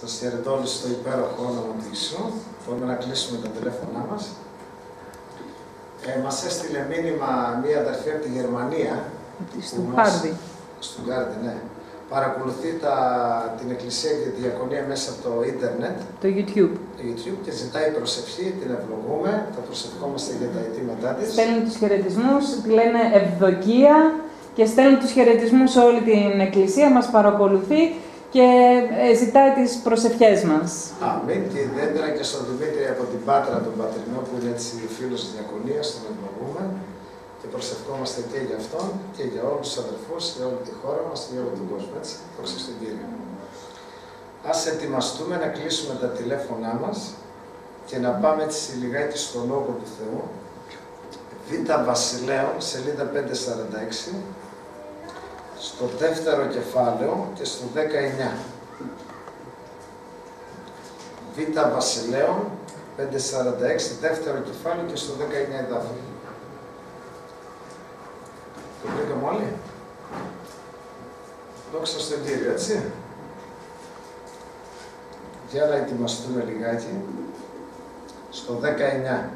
Σας χαιρετώ όλους στο υπέροχο όνομα του Ιησού. Μπορούμε να κλείσουμε τα τηλέφωνά μας. Ε, μας έστειλε μήνυμα μία αδερφή από τη Γερμανία. Στον που μας- Χάρδη. Στον Κάρδη, ναι. Παρακολουθεί τα, την Εκκλησία και τη Διακονία μέσα από το ίντερνετ, Το YouTube. το YouTube και ζητάει προσευχή, την ευλογούμε, θα προσευχόμαστε για τα αιτήματά της. Στέλνουν τους χαιρετισμούς, τη λένε ευδοκία και στέλνουν τους χαιρετισμούς σε όλη την εκκλησία, μας παρακολουθεί και ε, ζητάει τις προσευχές μας. Αμήν και ιδιαίτερα και στον Δημήτρη από την Πάτρα, τον Πατρινό, που είναι έτσι φίλος της Διακονίας, τον ευλογούμε και προσευχόμαστε και για αυτόν και για όλους τους αδερφούς, για όλη τη χώρα μας και για όλο τον κόσμο, έτσι, δόξα στον Κύριο. Ας ετοιμαστούμε να κλείσουμε τα τηλέφωνά μας και να πάμε έτσι λιγάκι στο Λόγο του Θεού. Β. Βασιλέων, σελίδα 546, στο δεύτερο κεφάλαιο και στο 19. Β. Βασιλέων, 546, δεύτερο κεφάλαιο και στο 19 εδάφιο. Το βρήκαμε όλοι; Δόξα στον Κύριο, έτσι; Για να ετοιμαστούμε λιγάκι. Στο 19.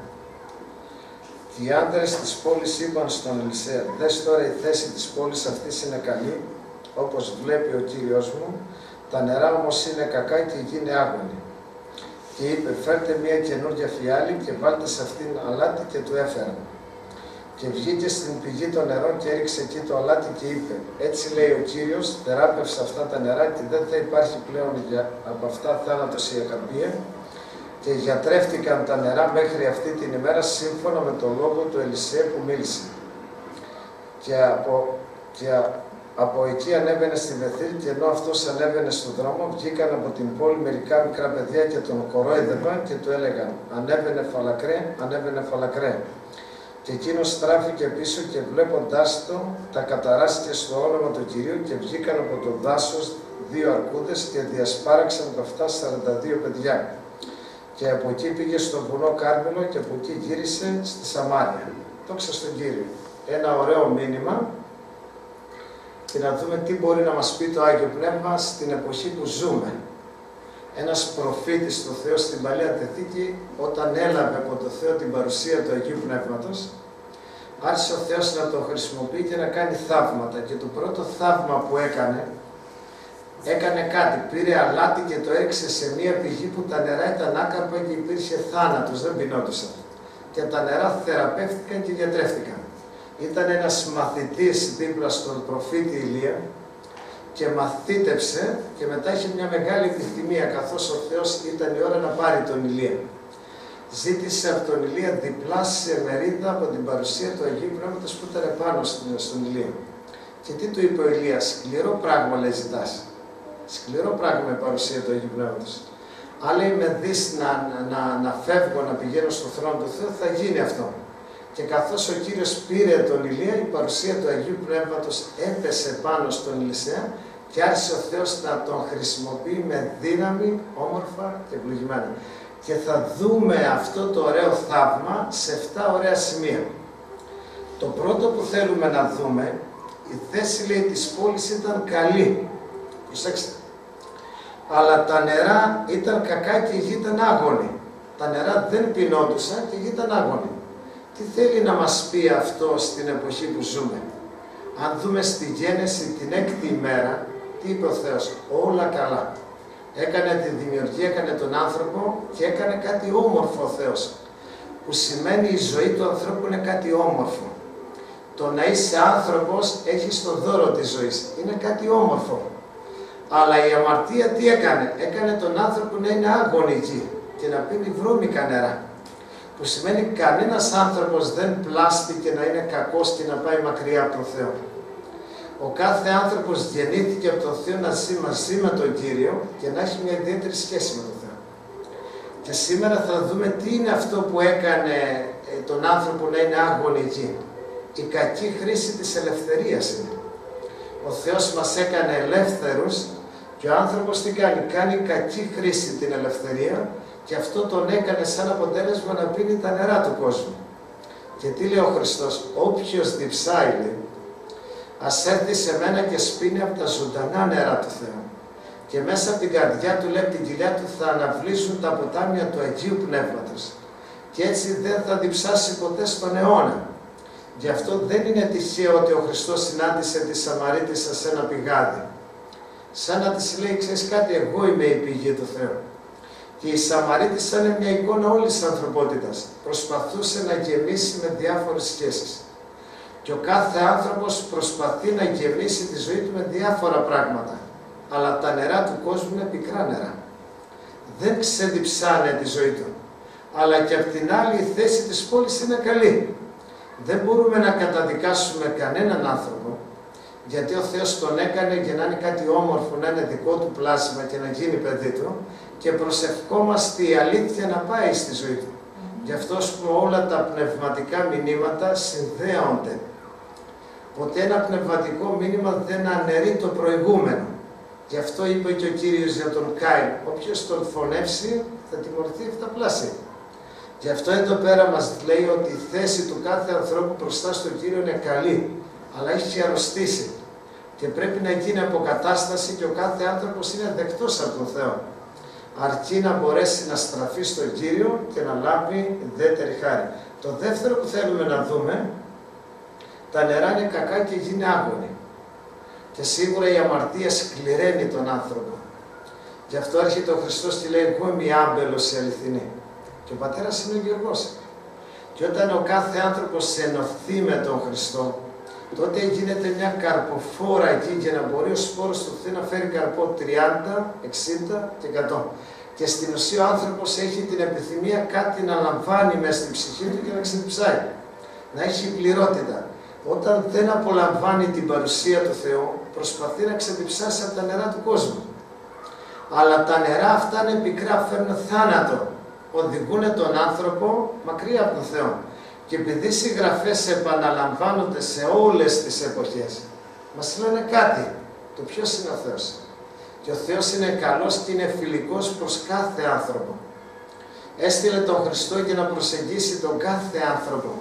Και οι άντρες της πόλης είπαν στον Ελισέα: Δες τώρα η θέση της πόλης αυτής είναι καλή, όπως βλέπει ο κύριος μου. Τα νερά όμως είναι κακά και η γη είναι άγωνη. Και είπε: Φέρτε μια καινούργια φιάλη και βάλτε σε αυτήν αλάτι και του έφεραν. Και βγήκε στην πηγή των νερών και έριξε εκεί το αλάτι και είπε: Έτσι λέει ο κύριος: Θεράπευσε αυτά τα νερά και δεν θα υπάρχει πλέον για, από αυτά θάνατος η ακαμπία και γιατρεύτηκαν τα νερά μέχρι αυτή την ημέρα σύμφωνα με τον λόγο του Ελισέ που μίλησε. Και από, και α- από εκεί ανέβαινε στη Βεθήλ και ενώ αυτός ανέβαινε στον δρόμο βγήκαν από την πόλη μερικά μικρά παιδιά και τον κορόιδευαν και του έλεγαν «Ανέβαινε φαλακρέ, ανέβαινε φαλακρέ». Και εκείνος στράφηκε πίσω και βλέποντάς το, τα καταράστηκε στο όνομα του Κυρίου και βγήκαν από το δάσος δύο αρκούδες και διασπάραξαν από αυτά 42 παιδιά και από εκεί πήγε στο βουνό Κάρμελο και από εκεί γύρισε στη Σαμάρια. Δόξα στον Κύριο. Ένα ωραίο μήνυμα και να δούμε τι μπορεί να μας πει το Άγιο Πνεύμα στην εποχή που ζούμε. Ένας προφήτης του Θεού στην Παλαιά Τεθήκη όταν έλαβε από το Θεό την παρουσία του Αγίου Πνεύματος άρχισε ο Θεός να το χρησιμοποιεί και να κάνει θαύματα και το πρώτο θαύμα που έκανε έκανε κάτι, πήρε αλάτι και το έριξε σε μία πηγή που τα νερά ήταν άκαρπα και υπήρχε θάνατος, δεν πεινόντουσαν. Και τα νερά θεραπεύτηκαν και γιατρεύτηκαν. Ήταν ένας μαθητής δίπλα στον προφήτη Ηλία και μαθήτευσε και μετά είχε μια μεγάλη επιθυμία καθώς ο Θεός ήταν η ώρα να πάρει τον Ηλία. Ζήτησε από τον Ηλία διπλάσια μερίδα από την παρουσία του Αγίου Πνεύματος που ήταν επάνω στον, στον Ηλία. Και τι του είπε ο Ηλίας, σκληρό πράγμα λέει ζητάς. Σκληρό πράγμα η παρουσία του Αγίου Πνεύματος. Αν λέει με δεις να, να, να φεύγω, να πηγαίνω στο θρόνο του Θεού, θα γίνει αυτό. Και καθώς ο Κύριος πήρε τον Ηλία, η παρουσία του Αγίου Πνεύματος έπεσε πάνω στον Ηλισέα και άρχισε ο Θεός να τον χρησιμοποιεί με δύναμη, όμορφα και ευλογημένα. Και θα δούμε αυτό το ωραίο θαύμα σε 7 ωραία σημεία. Το πρώτο που θέλουμε να δούμε, η θέση λέει της πόλης ήταν καλή. Προσέξτε. Αλλά τα νερά ήταν κακά και η γη ήταν άγωνη. Τα νερά δεν πεινόντουσαν και η γη ήταν άγωνη. Τι θέλει να μας πει αυτό στην εποχή που ζούμε; Αν δούμε στη Γένεση την έκτη ημέρα, τι είπε ο Θεός, όλα καλά. Έκανε τη δημιουργία, έκανε τον άνθρωπο και έκανε κάτι όμορφο ο Θεός. Που σημαίνει η ζωή του ανθρώπου είναι κάτι όμορφο. Το να είσαι άνθρωπος έχει το δώρο της ζωής. Είναι κάτι όμορφο. Αλλά η αμαρτία τι έκανε; Έκανε τον άνθρωπο να είναι άγωνη εκεί και να πίνει βρώμικα νερά. Που σημαίνει κανένας άνθρωπος δεν πλάστηκε να είναι κακός και να πάει μακριά από τον Θεό. Ο κάθε άνθρωπος γεννήθηκε από τον Θεό να ζει μαζί με τον Κύριο και να έχει μια ιδιαίτερη σχέση με τον Θεό. Και σήμερα θα δούμε τι είναι αυτό που έκανε ε, τον άνθρωπο να είναι άγωνη εκεί. Η κακή χρήση της ελευθερίας είναι. Ο Θεός μας έκανε ελεύθερους και ο άνθρωπος τι κάνει, κάνει κακή χρήση την ελευθερία και αυτό τον έκανε σαν αποτέλεσμα να πίνει τα νερά του κόσμου. Και τι λέει ο Χριστός, όποιος διψάει, λέει, ας έρθει σε μένα και σπίνει από τα ζωντανά νερά του Θεού. και μέσα από την καρδιά του, λέει, την κοιλιά του θα αναβλήσουν τα ποτάμια του Αγίου Πνεύματος και έτσι δεν θα διψάσει ποτέ στον αιώνα. Γι' αυτό δεν είναι τυχαίο ότι ο Χριστός συνάντησε τη Σαμαρίτησα σε ένα πηγάδι. Σαν να της λέει, ξέρεις κάτι, εγώ είμαι η πηγή του Θεού. Και η Σαμαρίτησα είναι μια εικόνα όλης της ανθρωπότητας. Προσπαθούσε να γεμίσει με διάφορες σχέσεις. Και ο κάθε άνθρωπος προσπαθεί να γεμίσει τη ζωή του με διάφορα πράγματα. Αλλά τα νερά του κόσμου είναι πικρά νερά. Δεν ξεδιψάνε τη ζωή του. Αλλά και απ' την άλλη η θέση της πόλης είναι καλή. Δεν μπορούμε να καταδικάσουμε κανέναν άνθρωπο, γιατί ο Θεός τον έκανε για να είναι κάτι όμορφο, να είναι δικό του πλάσμα και να γίνει παιδί του και προσευχόμαστε η αλήθεια να πάει στη ζωή του. Γι' αυτός που όλα τα πνευματικά μηνύματα συνδέονται. Ποτέ ένα πνευματικό μήνυμα δεν αναιρεί το προηγούμενο. Γι' αυτό είπε και ο Κύριος για τον Κάιν, όποιος τον φωνεύσει θα τιμωρηθεί εφταπλάσια. Γι' αυτό εδώ πέρα μας λέει ότι η θέση του κάθε ανθρώπου μπροστά στον Κύριο είναι καλή, αλλά έχει αρρωστήσει και πρέπει να γίνει αποκατάσταση και ο κάθε άνθρωπος είναι δεκτός από τον Θεό. Αρκεί να μπορέσει να στραφεί στον Κύριο και να λάβει δέτερη χάρη. Το δεύτερο που θέλουμε να δούμε, τα νερά είναι κακά και γίνει άγωνη. Και σίγουρα η αμαρτία σκληραίνει τον άνθρωπο. Γι' αυτό έρχεται ο Χριστός και λέει, εγώ είμαι η άμπελος η αληθινή. Και ο πατέρας είναι ο Γεωργός. Και όταν ο κάθε άνθρωπος ενωθεί με τον Χριστό, τότε γίνεται μια καρποφόρα εκεί για να μπορεί ο σπόρος του Θεού να φέρει καρπό 30, 60 και 100. Και στην ουσία ο άνθρωπος έχει την επιθυμία κάτι να λαμβάνει μέσα στην ψυχή του και να ξεδιψάει. Να έχει πληρότητα. Όταν δεν απολαμβάνει την παρουσία του Θεού, προσπαθεί να ξεδιψάσει από τα νερά του κόσμου. Αλλά τα νερά αυτά είναι πικρά, φέρνουν θάνατο οδηγούν τον άνθρωπο μακριά από τον Θεό. Και επειδή οι συγγραφές επαναλαμβάνονται σε όλες τις εποχές, μας λένε κάτι, το ποιος είναι ο Θεός. Και ο Θεός είναι καλός και είναι φιλικός προς κάθε άνθρωπο. Έστειλε τον Χριστό για να προσεγγίσει τον κάθε άνθρωπο.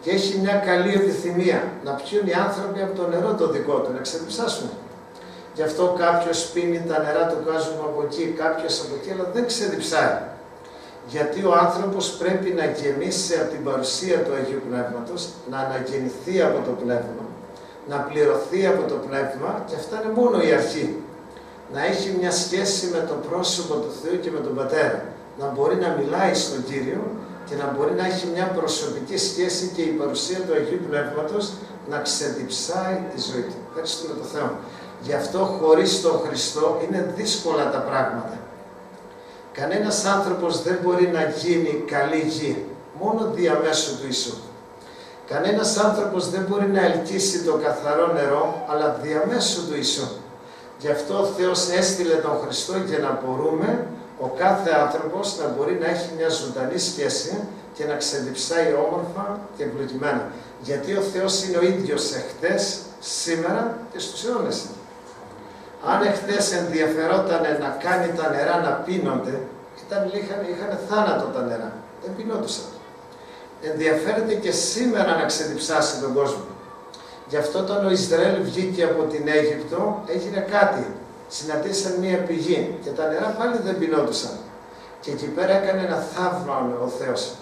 Και έχει μια καλή επιθυμία να πιούν οι άνθρωποι από το νερό το δικό του, να ξεδιψάσουν. Γι' αυτό κάποιος πίνει τα νερά του κόσμου από εκεί, κάποιος από εκεί, αλλά δεν ξεδιψάει γιατί ο άνθρωπος πρέπει να γεμίσει από την παρουσία του Αγίου Πνεύματος, να αναγεννηθεί από το Πνεύμα, να πληρωθεί από το Πνεύμα και αυτά είναι μόνο η αρχή. Να έχει μια σχέση με το πρόσωπο του Θεού και με τον Πατέρα. Να μπορεί να μιλάει στον Κύριο και να μπορεί να έχει μια προσωπική σχέση και η παρουσία του Αγίου Πνεύματος να ξεδιψάει τη ζωή του. Ευχαριστούμε τον Θεό. Γι' αυτό χωρίς τον Χριστό είναι δύσκολα τα πράγματα. Κανένας άνθρωπος δεν μπορεί να γίνει καλή γη, μόνο διαμέσου του Ιησού. Κανένας άνθρωπος δεν μπορεί να ελκύσει το καθαρό νερό, αλλά διαμέσου του Ιησού. Γι' αυτό ο Θεός έστειλε τον Χριστό για να μπορούμε ο κάθε άνθρωπος να μπορεί να έχει μια ζωντανή σχέση και να ξεδιψάει όμορφα και ευλογημένα. Γιατί ο Θεός είναι ο ίδιος εχθές, σήμερα και στους αιώνες. Αν εχθές ενδιαφερόταν να κάνει τα νερά να πίνονται, ήταν, είχαν, είχαν θάνατο τα νερά, δεν πεινόντουσαν. Ενδιαφέρεται και σήμερα να ξεδιψάσει τον κόσμο. Γι' αυτό όταν ο Ισραήλ βγήκε από την Αίγυπτο, έγινε κάτι. Συναντήσαν μία πηγή και τα νερά πάλι δεν πεινόντουσαν. Και εκεί πέρα έκανε ένα θαύμα ο Θεός.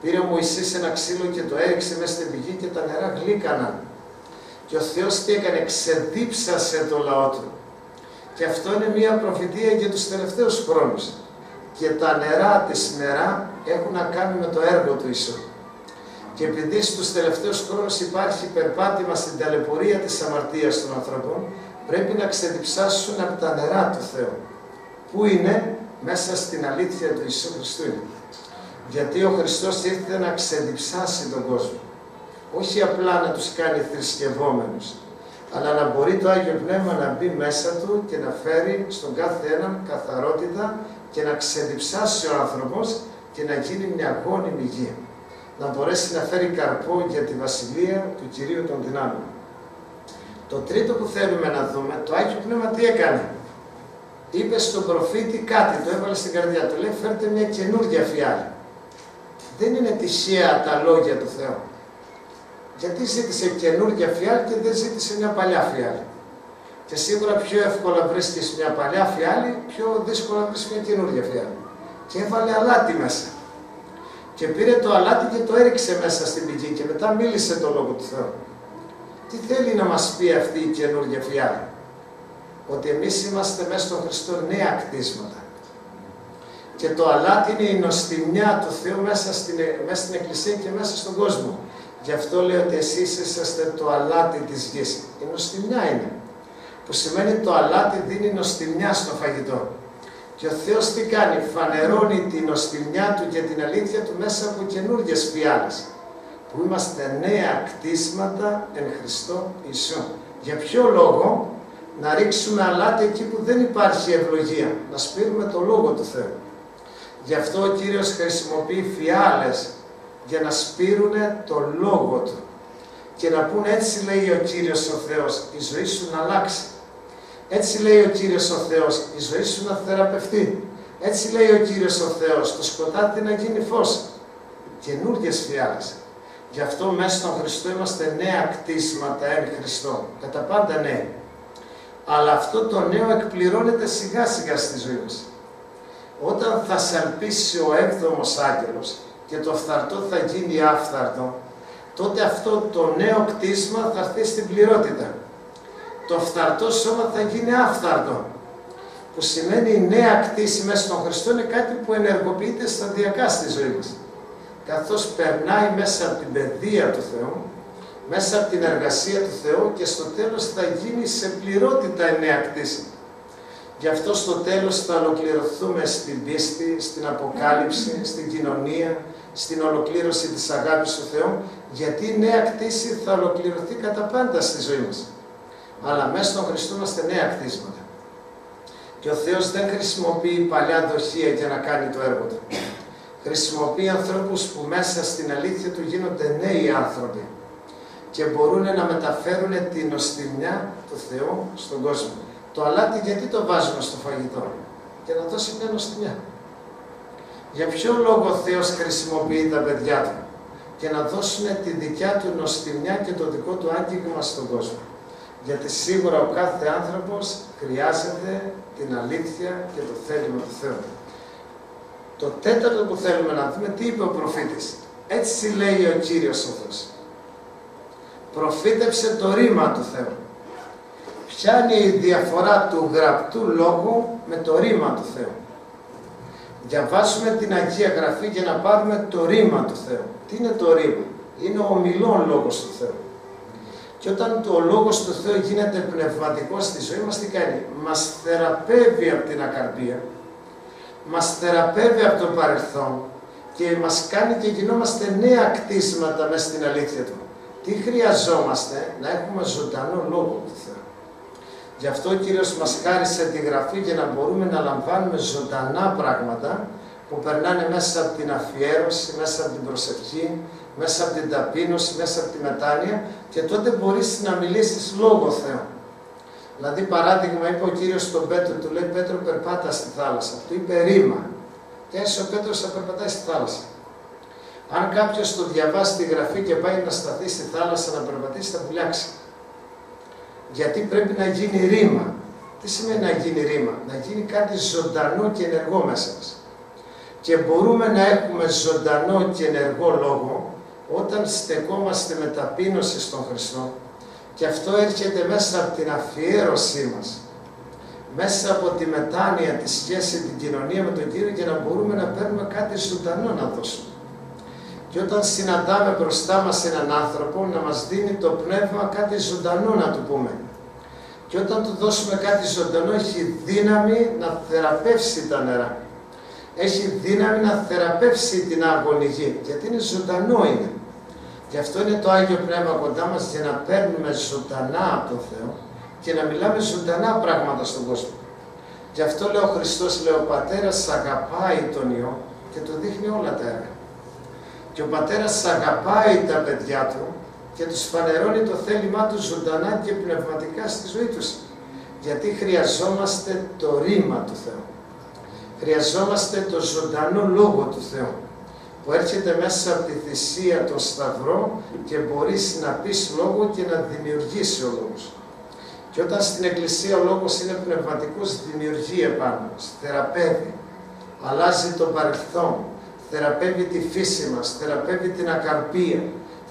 Πήρε ο Μωυσής ένα ξύλο και το έριξε μέσα στην πηγή και τα νερά γλύκαναν. Και ο Θεός τι έκανε, ξεδίψασε το λαό του. Και αυτό είναι μία προφητεία για τους τελευταίους χρόνους. Και τα νερά της νερά έχουν να κάνουν με το έργο του Ιησού. Και επειδή στους τελευταίους χρόνους υπάρχει περπάτημα στην ταλαιπωρία της αμαρτίας των ανθρώπων, πρέπει να ξεδιψάσουν από τα νερά του Θεού. Πού είναι; Μέσα στην αλήθεια του Ιησού Χριστού. Γιατί ο Χριστός ήρθε να ξεδιψάσει τον κόσμο. Όχι απλά να τους κάνει θρησκευόμενους, αλλά να μπορεί το Άγιο Πνεύμα να μπει μέσα του και να φέρει στον κάθε έναν καθαρότητα και να ξεδιψάσει ο άνθρωπος και να γίνει μια γόνιμη γη. Να μπορέσει να φέρει καρπό για τη βασιλεία του Κυρίου των Δυνάμεων. Το τρίτο που θέλουμε να δούμε, το Άγιο Πνεύμα τι έκανε; Είπε στον προφήτη κάτι, το έβαλε στην καρδιά του, λέει φέρτε μια καινούργια φιάλη. Δεν είναι τυχαία τα λόγια του Θεού. Γιατί ζήτησε καινούργια φιάλη και δεν ζήτησε μια παλιά φιάλη. Και σίγουρα πιο εύκολα βρίσκεις μια παλιά φιάλη, πιο δύσκολα βρίσκεις μια καινούργια φιάλη. Και έβαλε αλάτι μέσα. Και πήρε το αλάτι και το έριξε μέσα στην πηγή και μετά μίλησε το Λόγο του Θεού. Τι θέλει να μας πει αυτή η καινούργια φιάλη. Ότι εμείς είμαστε μέσα στον Χριστό νέα κτίσματα. Και το αλάτι είναι η νοστιμιά του Θεού μέσα στην, μέσα στην Εκκλησία και μέσα στον κόσμο. Γι' αυτό λέω ότι εσείς είσαστε το αλάτι της γης. Η νοστιμιά είναι. Που σημαίνει το αλάτι δίνει νοστιμιά στο φαγητό. Και ο Θεός τι κάνει, φανερώνει την νοστιμιά Του και την αλήθεια Του μέσα από καινούργιες φιάλες. Που είμαστε νέα κτίσματα εν Χριστώ Ιησού. Για ποιο λόγο; Να ρίξουμε αλάτι εκεί που δεν υπάρχει ευλογία. Να σπείρουμε το Λόγο του Θεού. Γι' αυτό ο Κύριος χρησιμοποιεί φιάλες για να σπείρουν το Λόγο Του. Και να πούνε έτσι λέει ο Κύριος ο Θεός, η ζωή σου να αλλάξει. Έτσι λέει ο Κύριος ο Θεός, η ζωή σου να θεραπευτεί. Έτσι λέει ο Κύριος ο Θεός, το σκοτάδι να γίνει φως. Καινούργιες φιάλες. Γι' αυτό μέσα στον Χριστό είμαστε νέα κτίσματα εν Χριστώ. Κατά πάντα νέοι. Αλλά αυτό το νέο εκπληρώνεται σιγά σιγά στη ζωή μας. Όταν θα σαλπίσει ο έβδομος άγγελος και το φθαρτό θα γίνει άφθαρτο, τότε αυτό το νέο κτίσμα θα έρθει στην πληρότητα το φθαρτό σώμα θα γίνει άφθαρτο. Που σημαίνει η νέα κτήση μέσα στον Χριστό είναι κάτι που ενεργοποιείται σταδιακά στη ζωή μας. Καθώς περνάει μέσα από την παιδεία του Θεού, μέσα από την εργασία του Θεού και στο τέλος θα γίνει σε πληρότητα η νέα κτήση. Γι' αυτό στο τέλος θα ολοκληρωθούμε στην πίστη, στην αποκάλυψη, στην κοινωνία, στην ολοκλήρωση της αγάπης του Θεού, γιατί η νέα κτήση θα ολοκληρωθεί κατά πάντα στη ζωή μας αλλά μέσα στον Χριστό είμαστε νέα κτίσματα. Και ο Θεός δεν χρησιμοποιεί παλιά δοχεία για να κάνει το έργο Του. Χρησιμοποιεί ανθρώπους που μέσα στην αλήθεια Του γίνονται νέοι άνθρωποι και μπορούν να μεταφέρουν την νοστιμιά του Θεού στον κόσμο. Το αλάτι γιατί το βάζουμε στο φαγητό, για να δώσει μια νοστιμιά. Για ποιο λόγο ο Θεός χρησιμοποιεί τα παιδιά Του, για να δώσουν τη δικιά Του νοστιμιά και το δικό Του άγγιγμα στον κόσμο γιατί σίγουρα ο κάθε άνθρωπος χρειάζεται την αλήθεια και το θέλημα του Θεού. Το τέταρτο που θέλουμε να δούμε, τι είπε ο προφήτης; Έτσι λέει ο Κύριος ο Θεός. Προφήτευσε το ρήμα του Θεού. Ποια είναι η διαφορά του γραπτού λόγου με το ρήμα του Θεού; Διαβάσουμε την Αγία Γραφή για να πάρουμε το ρήμα του Θεού. Τι είναι το ρήμα; Είναι ο ομιλών λόγος του Θεού. Και όταν το Λόγος του Θεού γίνεται πνευματικός στη ζωή μας, τι κάνει; Μας θεραπεύει από την ακαρδία, μας θεραπεύει από το παρελθόν και μας κάνει και γινόμαστε νέα κτίσματα μέσα στην αλήθεια Του. Τι χρειαζόμαστε, να έχουμε ζωντανό Λόγο του Θεού. Γι' αυτό ο Κύριος μας χάρισε τη Γραφή για να μπορούμε να λαμβάνουμε ζωντανά πράγματα που περνάνε μέσα από την αφιέρωση, μέσα από την προσευχή, μέσα από την ταπείνωση, μέσα από τη μετάνοια και τότε μπορείς να μιλήσεις λόγω Θεού. Δηλαδή παράδειγμα είπε ο Κύριος στον Πέτρο, του λέει Πέτρο περπάτα στη θάλασσα, του είπε ρήμα και έτσι ο Πέτρος θα περπατάει στη θάλασσα. Αν κάποιος το διαβάσει τη γραφή και πάει να σταθεί στη θάλασσα να περπατήσει, θα βουλιάξει. Γιατί πρέπει να γίνει ρήμα. Τι σημαίνει να γίνει ρήμα, να γίνει κάτι ζωντανό και ενεργό μέσα μας. Και μπορούμε να έχουμε ζωντανό και ενεργό λόγο όταν στεκόμαστε με ταπείνωση στον Χριστό και αυτό έρχεται μέσα από την αφιέρωσή μας, μέσα από τη μετάνοια, τη σχέση, την κοινωνία με τον Κύριο για να μπορούμε να παίρνουμε κάτι ζωντανό να δώσουμε. Και όταν συναντάμε μπροστά μας έναν άνθρωπο να μας δίνει το πνεύμα κάτι ζωντανό να του πούμε. Και όταν του δώσουμε κάτι ζωντανό έχει δύναμη να θεραπεύσει τα νερά. Έχει δύναμη να θεραπεύσει την αγωνιγή, γιατί είναι ζωντανό είναι. Γι' αυτό είναι το Άγιο Πνεύμα κοντά μας για να παίρνουμε ζωντανά από τον Θεό και να μιλάμε ζωντανά πράγματα στον κόσμο. Γι' αυτό λέει ο Χριστός, λέει ο Πατέρας αγαπάει τον Υιό και το δείχνει όλα τα έργα. Και ο Πατέρας αγαπάει τα παιδιά Του και τους φανερώνει το θέλημά Τους ζωντανά και πνευματικά στη ζωή τους. Γιατί χρειαζόμαστε το ρήμα του Θεού. Χρειαζόμαστε το ζωντανό Λόγο του Θεού που έρχεται μέσα από τη θυσία των Σταυρό και μπορείς να πεις λόγο και να δημιουργήσει ο λόγος. Και όταν στην Εκκλησία ο Λόγος είναι πνευματικός, δημιουργεί επάνω μας, θεραπεύει, αλλάζει το παρελθόν, θεραπεύει τη φύση μας, θεραπεύει την ακαρπία,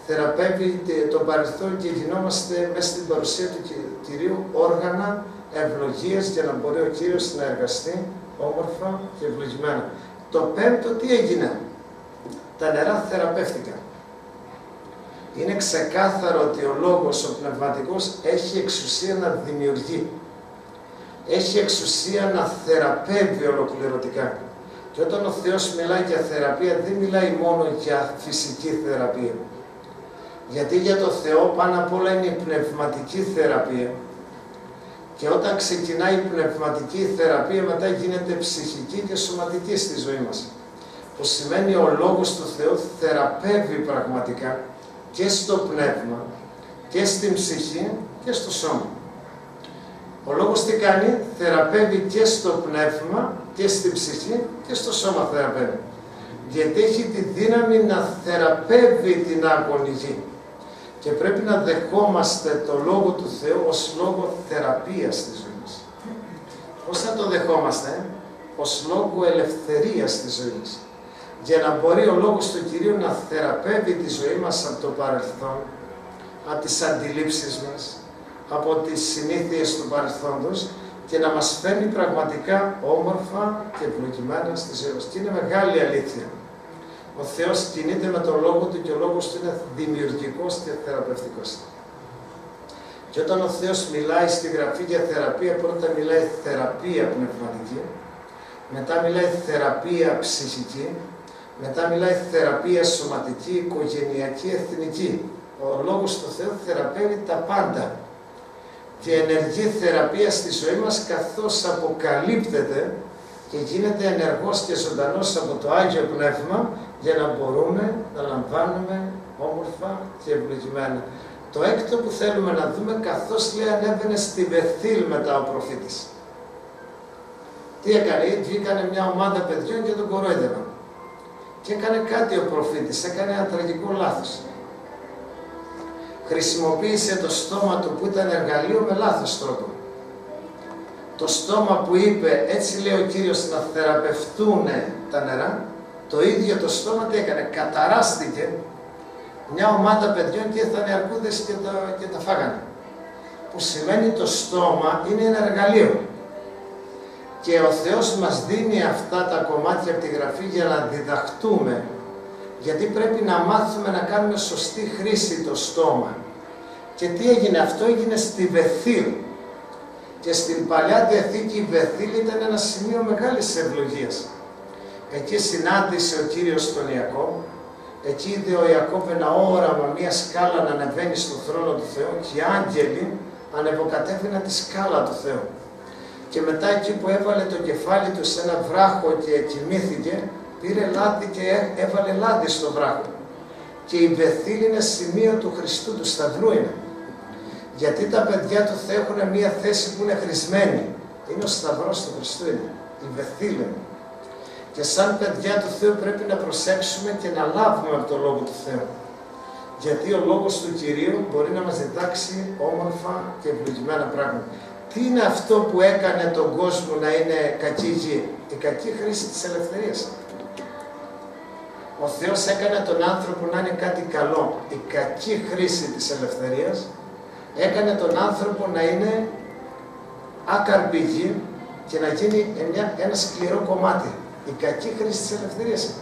θεραπεύει το παρελθόν και γινόμαστε μέσα στην παρουσία του Κυρίου όργανα ευλογίας για να μπορεί ο Κύριος να εργαστεί όμορφα και ευλογημένα. Το πέμπτο τι έγινε; Τα νερά θεραπεύτηκαν. Είναι ξεκάθαρο ότι ο Λόγος, ο Πνευματικός, έχει εξουσία να δημιουργεί. Έχει εξουσία να θεραπεύει ολοκληρωτικά. Και όταν ο Θεός μιλάει για θεραπεία, δεν μιλάει μόνο για φυσική θεραπεία. Γιατί για το Θεό πάνω απ' όλα είναι η πνευματική θεραπεία. Και όταν ξεκινάει η πνευματική θεραπεία, μετά γίνεται ψυχική και σωματική στη ζωή μας. Που σημαίνει ο Λόγος του Θεού θεραπεύει πραγματικά και στο πνεύμα και στην ψυχή και στο σώμα. Ο Λόγος τι κάνει, θεραπεύει και στο πνεύμα και στην ψυχή και στο σώμα θεραπεύει. Γιατί έχει τη δύναμη να θεραπεύει την αγωνική. Και πρέπει να δεχόμαστε το Λόγο του Θεού ως λόγο θεραπείας στη ζωής μας. Πώς θα το δεχόμαστε, ως λόγο ελευθερίας στη ζωής μας για να μπορεί ο Λόγος του Κυρίου να θεραπεύει τη ζωή μας από το παρελθόν, από τις αντιλήψεις μας, από τις συνήθειες του παρελθόντος και να μας φέρνει πραγματικά όμορφα και ευλογημένα στη ζωή μας. Και είναι μεγάλη αλήθεια. Ο Θεός κινείται με τον Λόγο Του και ο Λόγος Του είναι δημιουργικός και θεραπευτικός. Και όταν ο Θεός μιλάει στη Γραφή για θεραπεία, πρώτα μιλάει θεραπεία πνευματική, μετά μιλάει θεραπεία ψυχική μετά μιλάει θεραπεία σωματική, οικογενειακή, εθνική. Ο Λόγος του Θεού θεραπεύει τα πάντα και ενεργεί θεραπεία στη ζωή μας καθώς αποκαλύπτεται και γίνεται ενεργός και ζωντανός από το Άγιο Πνεύμα για να μπορούμε να λαμβάνουμε όμορφα και ευλογημένα. Το έκτο που θέλουμε να δούμε καθώς λέει ανέβαινε στη Βεθήλ μετά ο προφήτης. Τι έκανε, βγήκανε μια ομάδα παιδιών και τον κορόιδευαν. Και έκανε κάτι ο προφήτης, έκανε ένα τραγικό λάθος. Χρησιμοποίησε το στόμα του που ήταν εργαλείο με λάθος τρόπο. Το στόμα που είπε, έτσι λέει ο Κύριος, να θεραπευτούν τα νερά, το ίδιο το στόμα τι έκανε, καταράστηκε μια ομάδα παιδιών και ήρθαν οι αρκούδες και τα, και τα φάγανε. Που σημαίνει το στόμα είναι ένα εργαλείο και ο Θεός μας δίνει αυτά τα κομμάτια από τη Γραφή για να διδαχτούμε γιατί πρέπει να μάθουμε να κάνουμε σωστή χρήση το στόμα. Και τι έγινε, αυτό έγινε στη Βεθήλ. Και στην Παλιά Διαθήκη η Βεθήλ ήταν ένα σημείο μεγάλης ευλογίας. Εκεί συνάντησε ο Κύριος τον Ιακώβ, εκεί είδε ο Ιακώβ ένα όραμα, μια σκάλα να ανεβαίνει στον θρόνο του Θεού και οι άγγελοι ανεβοκατέβαιναν τη σκάλα του Θεού και μετά εκεί που έβαλε το κεφάλι του σε ένα βράχο και κοιμήθηκε, πήρε λάδι και έβαλε λάδι στο βράχο. Και η Βεθήλ είναι σημείο του Χριστού, του Σταυρού είναι. Γιατί τα παιδιά του Θεού έχουν μια θέση που είναι χρησμένη. Είναι ο Σταυρός του Χριστού είναι. Η Βεθήλ είναι. Και σαν παιδιά του Θεού πρέπει να προσέξουμε και να λάβουμε από το Λόγο του Θεού. Γιατί ο Λόγος του Κυρίου μπορεί να μας διδάξει όμορφα και ευλογημένα πράγματα. Τι είναι αυτό που έκανε τον κόσμο να είναι κακή γη, η κακή χρήση της ελευθερίας. Ο Θεός έκανε τον άνθρωπο να είναι κάτι καλό. Η κακή χρήση της ελευθερίας έκανε τον άνθρωπο να είναι άκαρπη γη και να γίνει ένα σκληρό κομμάτι. Η κακή χρήση της ελευθερίας.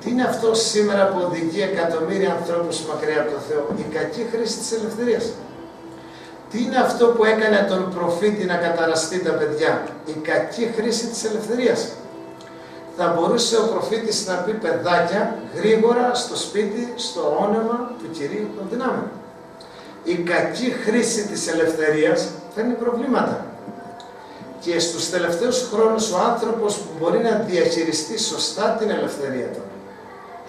Τι είναι αυτό σήμερα που οδηγεί εκατομμύρια ανθρώπους μακριά από το Θεό; Η κακή χρήση της ελευθερίας. Τι είναι αυτό που έκανε τον προφήτη να καταραστεί τα παιδιά; Η κακή χρήση της ελευθερίας. Θα μπορούσε ο προφήτης να πει παιδάκια γρήγορα στο σπίτι, στο όνομα του Κυρίου των δυνάμεων. Η κακή χρήση της ελευθερίας φέρνει προβλήματα. Και στους τελευταίους χρόνους ο άνθρωπος που μπορεί να διαχειριστεί σωστά την ελευθερία του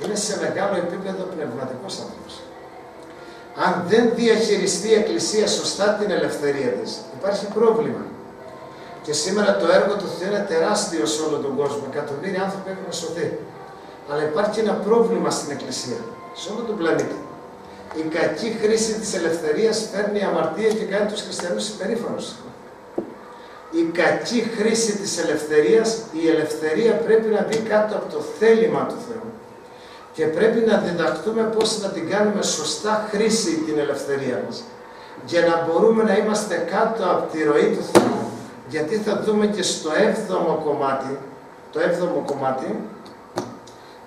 είναι σε μεγάλο επίπεδο πνευματικός άνθρωπος αν δεν διαχειριστεί η Εκκλησία σωστά την ελευθερία της, υπάρχει πρόβλημα. Και σήμερα το έργο του Θεού είναι τεράστιο σε όλο τον κόσμο. Εκατομμύρια άνθρωποι έχουν σωθεί. Αλλά υπάρχει ένα πρόβλημα στην Εκκλησία, σε όλο τον πλανήτη. Η κακή χρήση της ελευθερίας φέρνει αμαρτία και κάνει τους χριστιανούς υπερήφανους. Η κακή χρήση της ελευθερίας, η ελευθερία πρέπει να μπει κάτω από το θέλημα του Θεού. Και πρέπει να διδαχτούμε πώς να την κάνουμε σωστά χρήση την ελευθερία μας. Για να μπορούμε να είμαστε κάτω από τη ροή του Θεού. Γιατί θα δούμε και στο έβδομο κομμάτι, το έβδομο κομμάτι,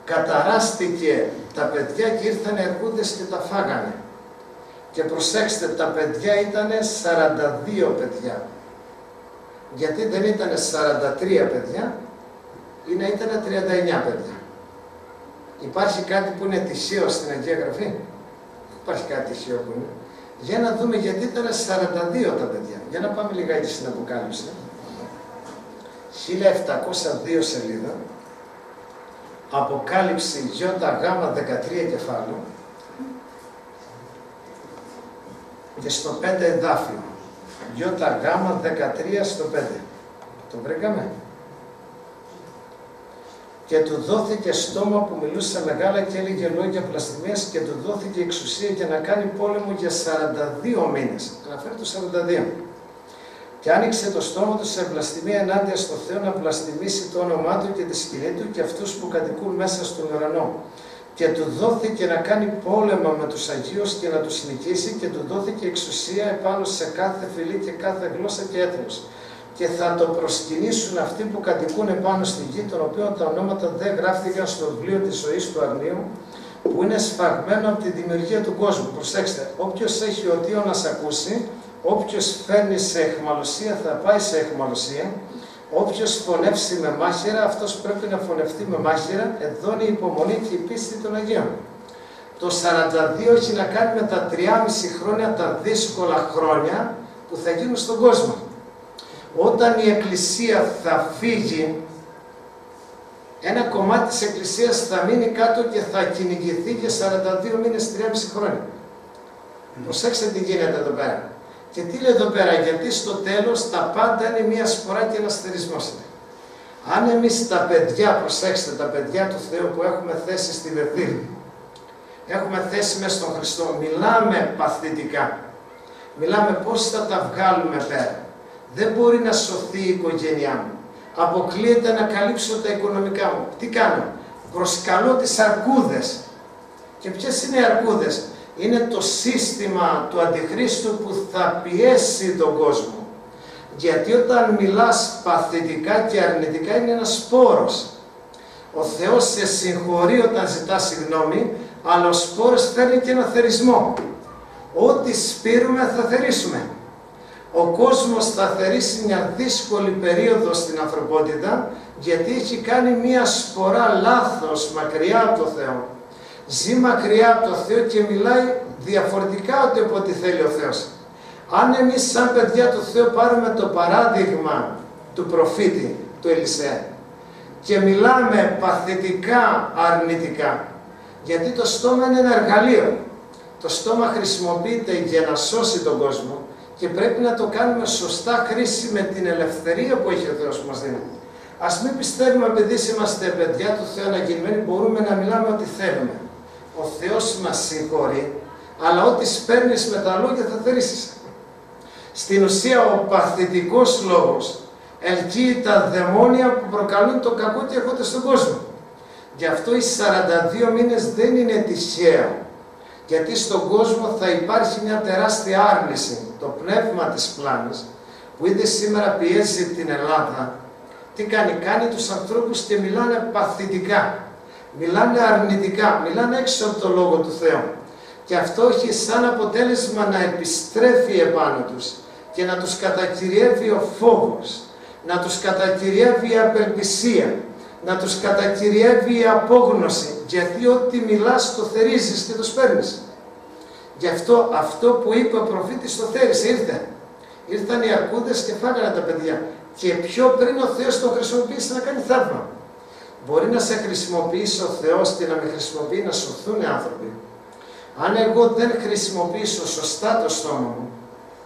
καταράστηκε τα παιδιά και ήρθαν ερχούντες και τα φάγανε. Και προσέξτε, τα παιδιά ήταν 42 παιδιά. Γιατί δεν ήταν 43 παιδιά, είναι ήταν 39 παιδιά. Υπάρχει κάτι που είναι τυχαίο στην Αγία Γραφή; Υπάρχει κάτι τυχαίο που είναι. Για να δούμε γιατί ήταν 42 τα παιδιά. Για να πάμε λιγάκι στην Αποκάλυψη. 1702 σελίδα. Αποκάλυψη ΙΓ 13 κεφάλαιο. Και στο 5 εδάφιο. ΙΓ 13 στο 5. Το βρήκαμε και του δόθηκε στόμα που μιλούσε μεγάλα και έλεγε λόγια πλαστημίας και του δόθηκε εξουσία για να κάνει πόλεμο για 42 μήνες. Αναφέρει το 42. Και άνοιξε το στόμα του σε πλαστημία ενάντια στο Θεό να πλαστιμήσει το όνομά του και τη σκηνή του και αυτούς που κατοικούν μέσα στον ουρανό. Και του δόθηκε να κάνει πόλεμα με τους Αγίους και να τους νικήσει και του δόθηκε εξουσία επάνω σε κάθε φυλή και κάθε γλώσσα και έθνος και θα το προσκυνήσουν αυτοί που κατοικούν επάνω στη γη, των οποίων τα ονόματα δεν γράφτηκαν στο βιβλίο της ζωής του Αγνίου, που είναι σφαγμένο από τη δημιουργία του κόσμου. Προσέξτε, όποιος έχει οτίο να σε ακούσει, όποιος φέρνει σε εχμαλωσία θα πάει σε εχμαλωσία, όποιος φωνεύσει με μάχαιρα, αυτός πρέπει να φωνευτεί με μάχαιρα, εδώ είναι η υπομονή και η πίστη των Αγίων. Το 42 έχει να κάνει με τα 3,5 χρόνια, τα δύσκολα χρόνια που θα γίνουν στον κόσμο. Όταν η Εκκλησία θα φύγει, ένα κομμάτι της Εκκλησίας θα μείνει κάτω και θα κυνηγηθεί για 42 μήνες, 3,5 χρόνια. Προσέξτε τι γίνεται εδώ πέρα. Και τι λέει εδώ πέρα, γιατί στο τέλος τα πάντα είναι μία σπορά και ένας θερισμός Αν εμείς τα παιδιά, προσέξτε, τα παιδιά του Θεού που έχουμε θέσει στη Βεθήλ, έχουμε θέσει μέσα στον Χριστό, μιλάμε παθητικά, μιλάμε πώς θα τα βγάλουμε πέρα δεν μπορεί να σωθεί η οικογένειά μου. Αποκλείεται να καλύψω τα οικονομικά μου. Τι κάνω; Προσκαλώ τις αρκούδες. Και ποιες είναι οι αρκούδες; Είναι το σύστημα του Αντιχρίστου που θα πιέσει τον κόσμο. Γιατί όταν μιλάς παθητικά και αρνητικά είναι ένας σπόρος. Ο Θεός σε συγχωρεί όταν ζητά συγγνώμη, αλλά ο σπόρος φέρνει και ένα θερισμό. Ό,τι σπείρουμε θα θερήσουμε ο κόσμος θα θερήσει μια δύσκολη περίοδο στην ανθρωπότητα γιατί έχει κάνει μια σπορά λάθος μακριά από το Θεό. Ζει μακριά από το Θεό και μιλάει διαφορετικά από ό,τι θέλει ο Θεός. Αν εμείς σαν παιδιά του Θεού πάρουμε το παράδειγμα του προφήτη, του Ελισέα και μιλάμε παθητικά αρνητικά, γιατί το στόμα είναι ένα εργαλείο. Το στόμα χρησιμοποιείται για να σώσει τον κόσμο, και πρέπει να το κάνουμε σωστά χρήση με την ελευθερία που έχει ο Θεός που μας δίνει. Ας μην πιστεύουμε επειδή είμαστε παιδιά του Θεού αναγεννημένοι μπορούμε να μιλάμε ό,τι θέλουμε. Ο Θεός μας συγχωρεί, αλλά ό,τι σπέρνεις με τα λόγια θα θερήσεις. Στην ουσία ο παθητικός λόγος ελκύει τα δαιμόνια που προκαλούν το κακό και έρχονται στον κόσμο. Γι' αυτό οι 42 μήνες δεν είναι τυχαία γιατί στον κόσμο θα υπάρχει μια τεράστια άρνηση. Το πνεύμα της πλάνης που ήδη σήμερα πιέζει την Ελλάδα, τι κάνει, κάνει τους ανθρώπους και μιλάνε παθητικά, μιλάνε αρνητικά, μιλάνε έξω από το Λόγο του Θεού. Και αυτό έχει σαν αποτέλεσμα να επιστρέφει επάνω τους και να τους κατακυριεύει ο φόβος, να τους κατακυριεύει η απελπισία, να τους κατακυριεύει η απόγνωση, γιατί ό,τι μιλάς το θερίζεις και το σπέρνεις. Γι' αυτό αυτό που είπε ο προφήτης το θέρισε, ήρθε. Ήρθαν οι αρκούδες και φάγανε τα παιδιά. Και πιο πριν ο Θεός τον χρησιμοποίησε να κάνει θαύμα. Μπορεί να σε χρησιμοποιήσει ο Θεός και να με χρησιμοποιεί να σωθούν οι άνθρωποι. Αν εγώ δεν χρησιμοποιήσω σωστά το στόμα μου,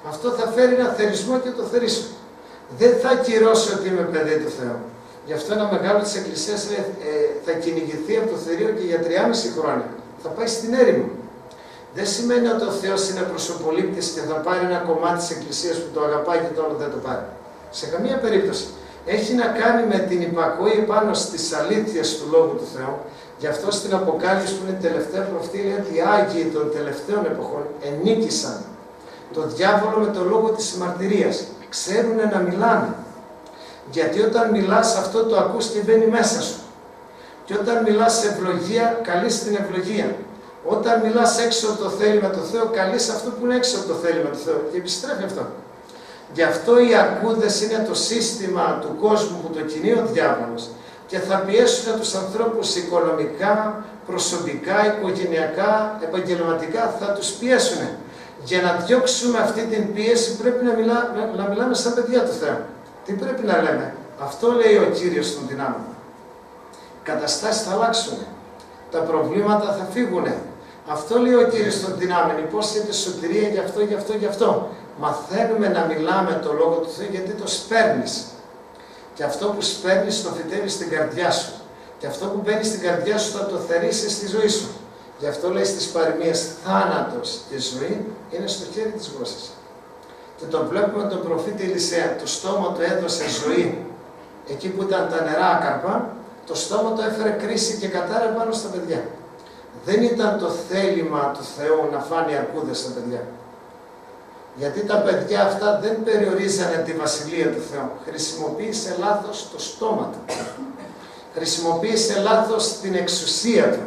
αυτό θα φέρει ένα θερισμό και το θερίσω. Δεν θα κυρώσω ότι είμαι παιδί του Θεού. Γι' αυτό ένα μεγάλο της Εκκλησίας ε, θα κυνηγηθεί από το θηρίο και για 3,5 χρόνια. Θα πάει στην έρημο. δεν σημαίνει ότι ο Θεός είναι προσωπολήπτης και θα πάρει ένα κομμάτι της Εκκλησίας που το αγαπάει και το άλλο δεν το πάρει. Σε καμία περίπτωση. Έχει να κάνει με την υπακοή πάνω στις αλήθειες του Λόγου του Θεού. Γι' αυτό στην Αποκάλυψη που είναι η τελευταία προφητή λέει ότι οι Άγιοι των τελευταίων εποχών ενίκησαν το διάβολο με το λόγο της μαρτυρίας. Ξέρουν να μιλάνε. Γιατί όταν μιλάς αυτό το ακούς και μπαίνει μέσα σου. Και όταν μιλάς σε ευλογία, καλείς την ευλογία. Όταν μιλάς έξω από το θέλημα του Θεού, καλείς αυτό που είναι έξω από το θέλημα του Θεού. Και επιστρέφει αυτό. Γι' αυτό οι αρκούδες είναι το σύστημα του κόσμου που το κινεί ο διάβολος και θα πιέσουν τους ανθρώπους οικονομικά, προσωπικά, οικογενειακά, επαγγελματικά, θα τους πιέσουν. Για να διώξουμε αυτή την πίεση πρέπει να, μιλά, να μιλάμε σαν παιδιά του Θεού. Τι πρέπει να λέμε; Αυτό λέει ο Κύριος των δυνάμεων. Καταστάσεις θα αλλάξουν. Τα προβλήματα θα φύγουν. Αυτό λέει ο Κύριος των δυνάμεων. Υπόσχεται σωτηρία γι' αυτό, γι' αυτό, γι' αυτό. Μαθαίνουμε να μιλάμε το Λόγο του Θεού γιατί το σπέρνεις. Και αυτό που σπέρνεις το φυτεύει στην καρδιά σου. Και αυτό που μπαίνει στην καρδιά σου θα το θερήσεις στη ζωή σου. Γι' αυτό λέει στις παροιμίες θάνατος και ζωή είναι στο χέρι της γλώσσας. Και τον βλέπουμε τον προφήτη Ελισέα. Το στόμα του έδωσε ζωή. Εκεί που ήταν τα νερά άκαρπα, το στόμα του έφερε κρίση και κατάρα πάνω στα παιδιά. Δεν ήταν το θέλημα του Θεού να φάνει αρκούδες στα παιδιά. Γιατί τα παιδιά αυτά δεν περιορίζανε τη Βασιλεία του Θεού. Χρησιμοποίησε λάθος το στόμα του. Χρησιμοποίησε λάθος την εξουσία του.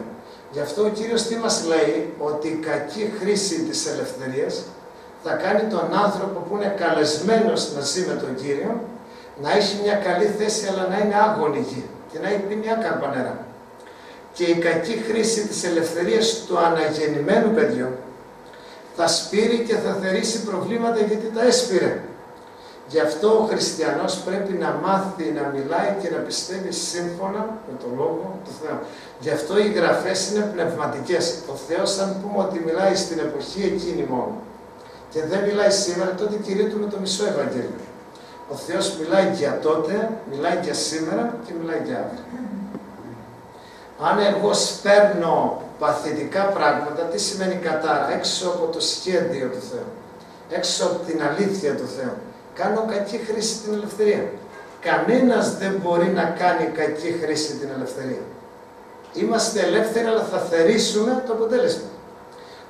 Γι' αυτό ο Κύριος τι μας λέει, ότι η κακή χρήση της ελευθερίας θα κάνει τον άνθρωπο που είναι καλεσμένος να ζει με τον Κύριο, να έχει μια καλή θέση αλλά να είναι άγωνη γη και να έχει πίνει άκαρπα νερά. Και η κακή χρήση της ελευθερίας του αναγεννημένου παιδιού θα σπείρει και θα θερήσει προβλήματα γιατί τα έσπηρε. Γι' αυτό ο χριστιανός πρέπει να μάθει να μιλάει και να πιστεύει σύμφωνα με τον Λόγο του Θεού. Γι' αυτό οι γραφές είναι πνευματικές. Ο Θεός αν πούμε ότι μιλάει στην εποχή εκείνη μόνο και δεν μιλάει σήμερα, τότε κηρύττουμε με το μισό Ευαγγέλιο. Ο Θεός μιλάει για τότε, μιλάει για σήμερα και μιλάει για αύριο. Αν εγώ σπέρνω παθητικά πράγματα, τι σημαίνει κατάρα, έξω από το σχέδιο του Θεού, έξω από την αλήθεια του Θεού. Κάνω κακή χρήση την ελευθερία. Κανένας δεν μπορεί να κάνει κακή χρήση την ελευθερία. Είμαστε ελεύθεροι, αλλά θα θερήσουμε το αποτέλεσμα.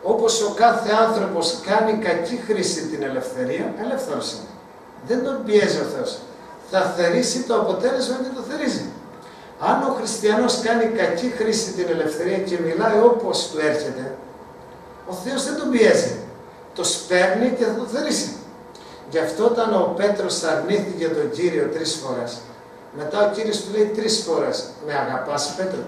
Όπως ο κάθε άνθρωπος κάνει κακή χρήση την ελευθερία, ελεύθερος είναι. Δεν τον πιέζει ο Θεός. Θα θερήσει το αποτέλεσμα και το θερίζει. Αν ο χριστιανός κάνει κακή χρήση την ελευθερία και μιλάει όπως του έρχεται, ο Θεός δεν τον πιέζει. Το σπέρνει και θα το θερήσει. Γι' αυτό όταν ο Πέτρος αρνήθηκε τον Κύριο τρεις φορές, μετά ο Κύριος του λέει τρεις φορές, με αγαπάς Πέτρο.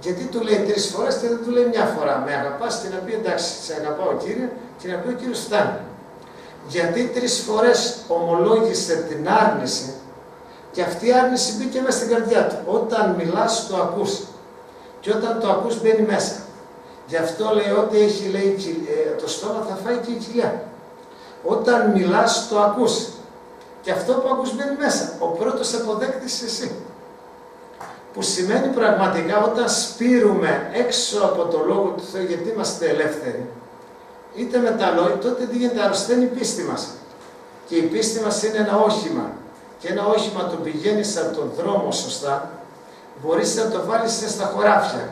Γιατί του λέει τρεις φορές και δεν του λέει μια φορά, με αγαπάς και να πει εντάξει, σε αγαπάω Κύριε και να πει ο Κύριος φτάνει. Γιατί τρεις φορές ομολόγησε την άρνηση και αυτή η άρνηση μπήκε μέσα στην καρδιά του. Όταν μιλάς το ακούς και όταν το ακούς μπαίνει μέσα. Γι' αυτό λέει ότι έχει λέει, ε, το στόμα θα φάει και η κοιλιά. Όταν μιλάς το ακούς και αυτό που ακούς μπαίνει μέσα. Ο πρώτος αποδέκτης εσύ. Που σημαίνει πραγματικά όταν σπείρουμε έξω από το Λόγο του Θεού γιατί είμαστε ελεύθεροι είτε με τα λόγια, τότε τι γίνεται, αρρωσταίνει η πίστη μας. Και η πίστη μας είναι ένα όχημα και ένα όχημα το πηγαίνεις από τον δρόμο σωστά, μπορείς να το βάλεις στα χωράφια.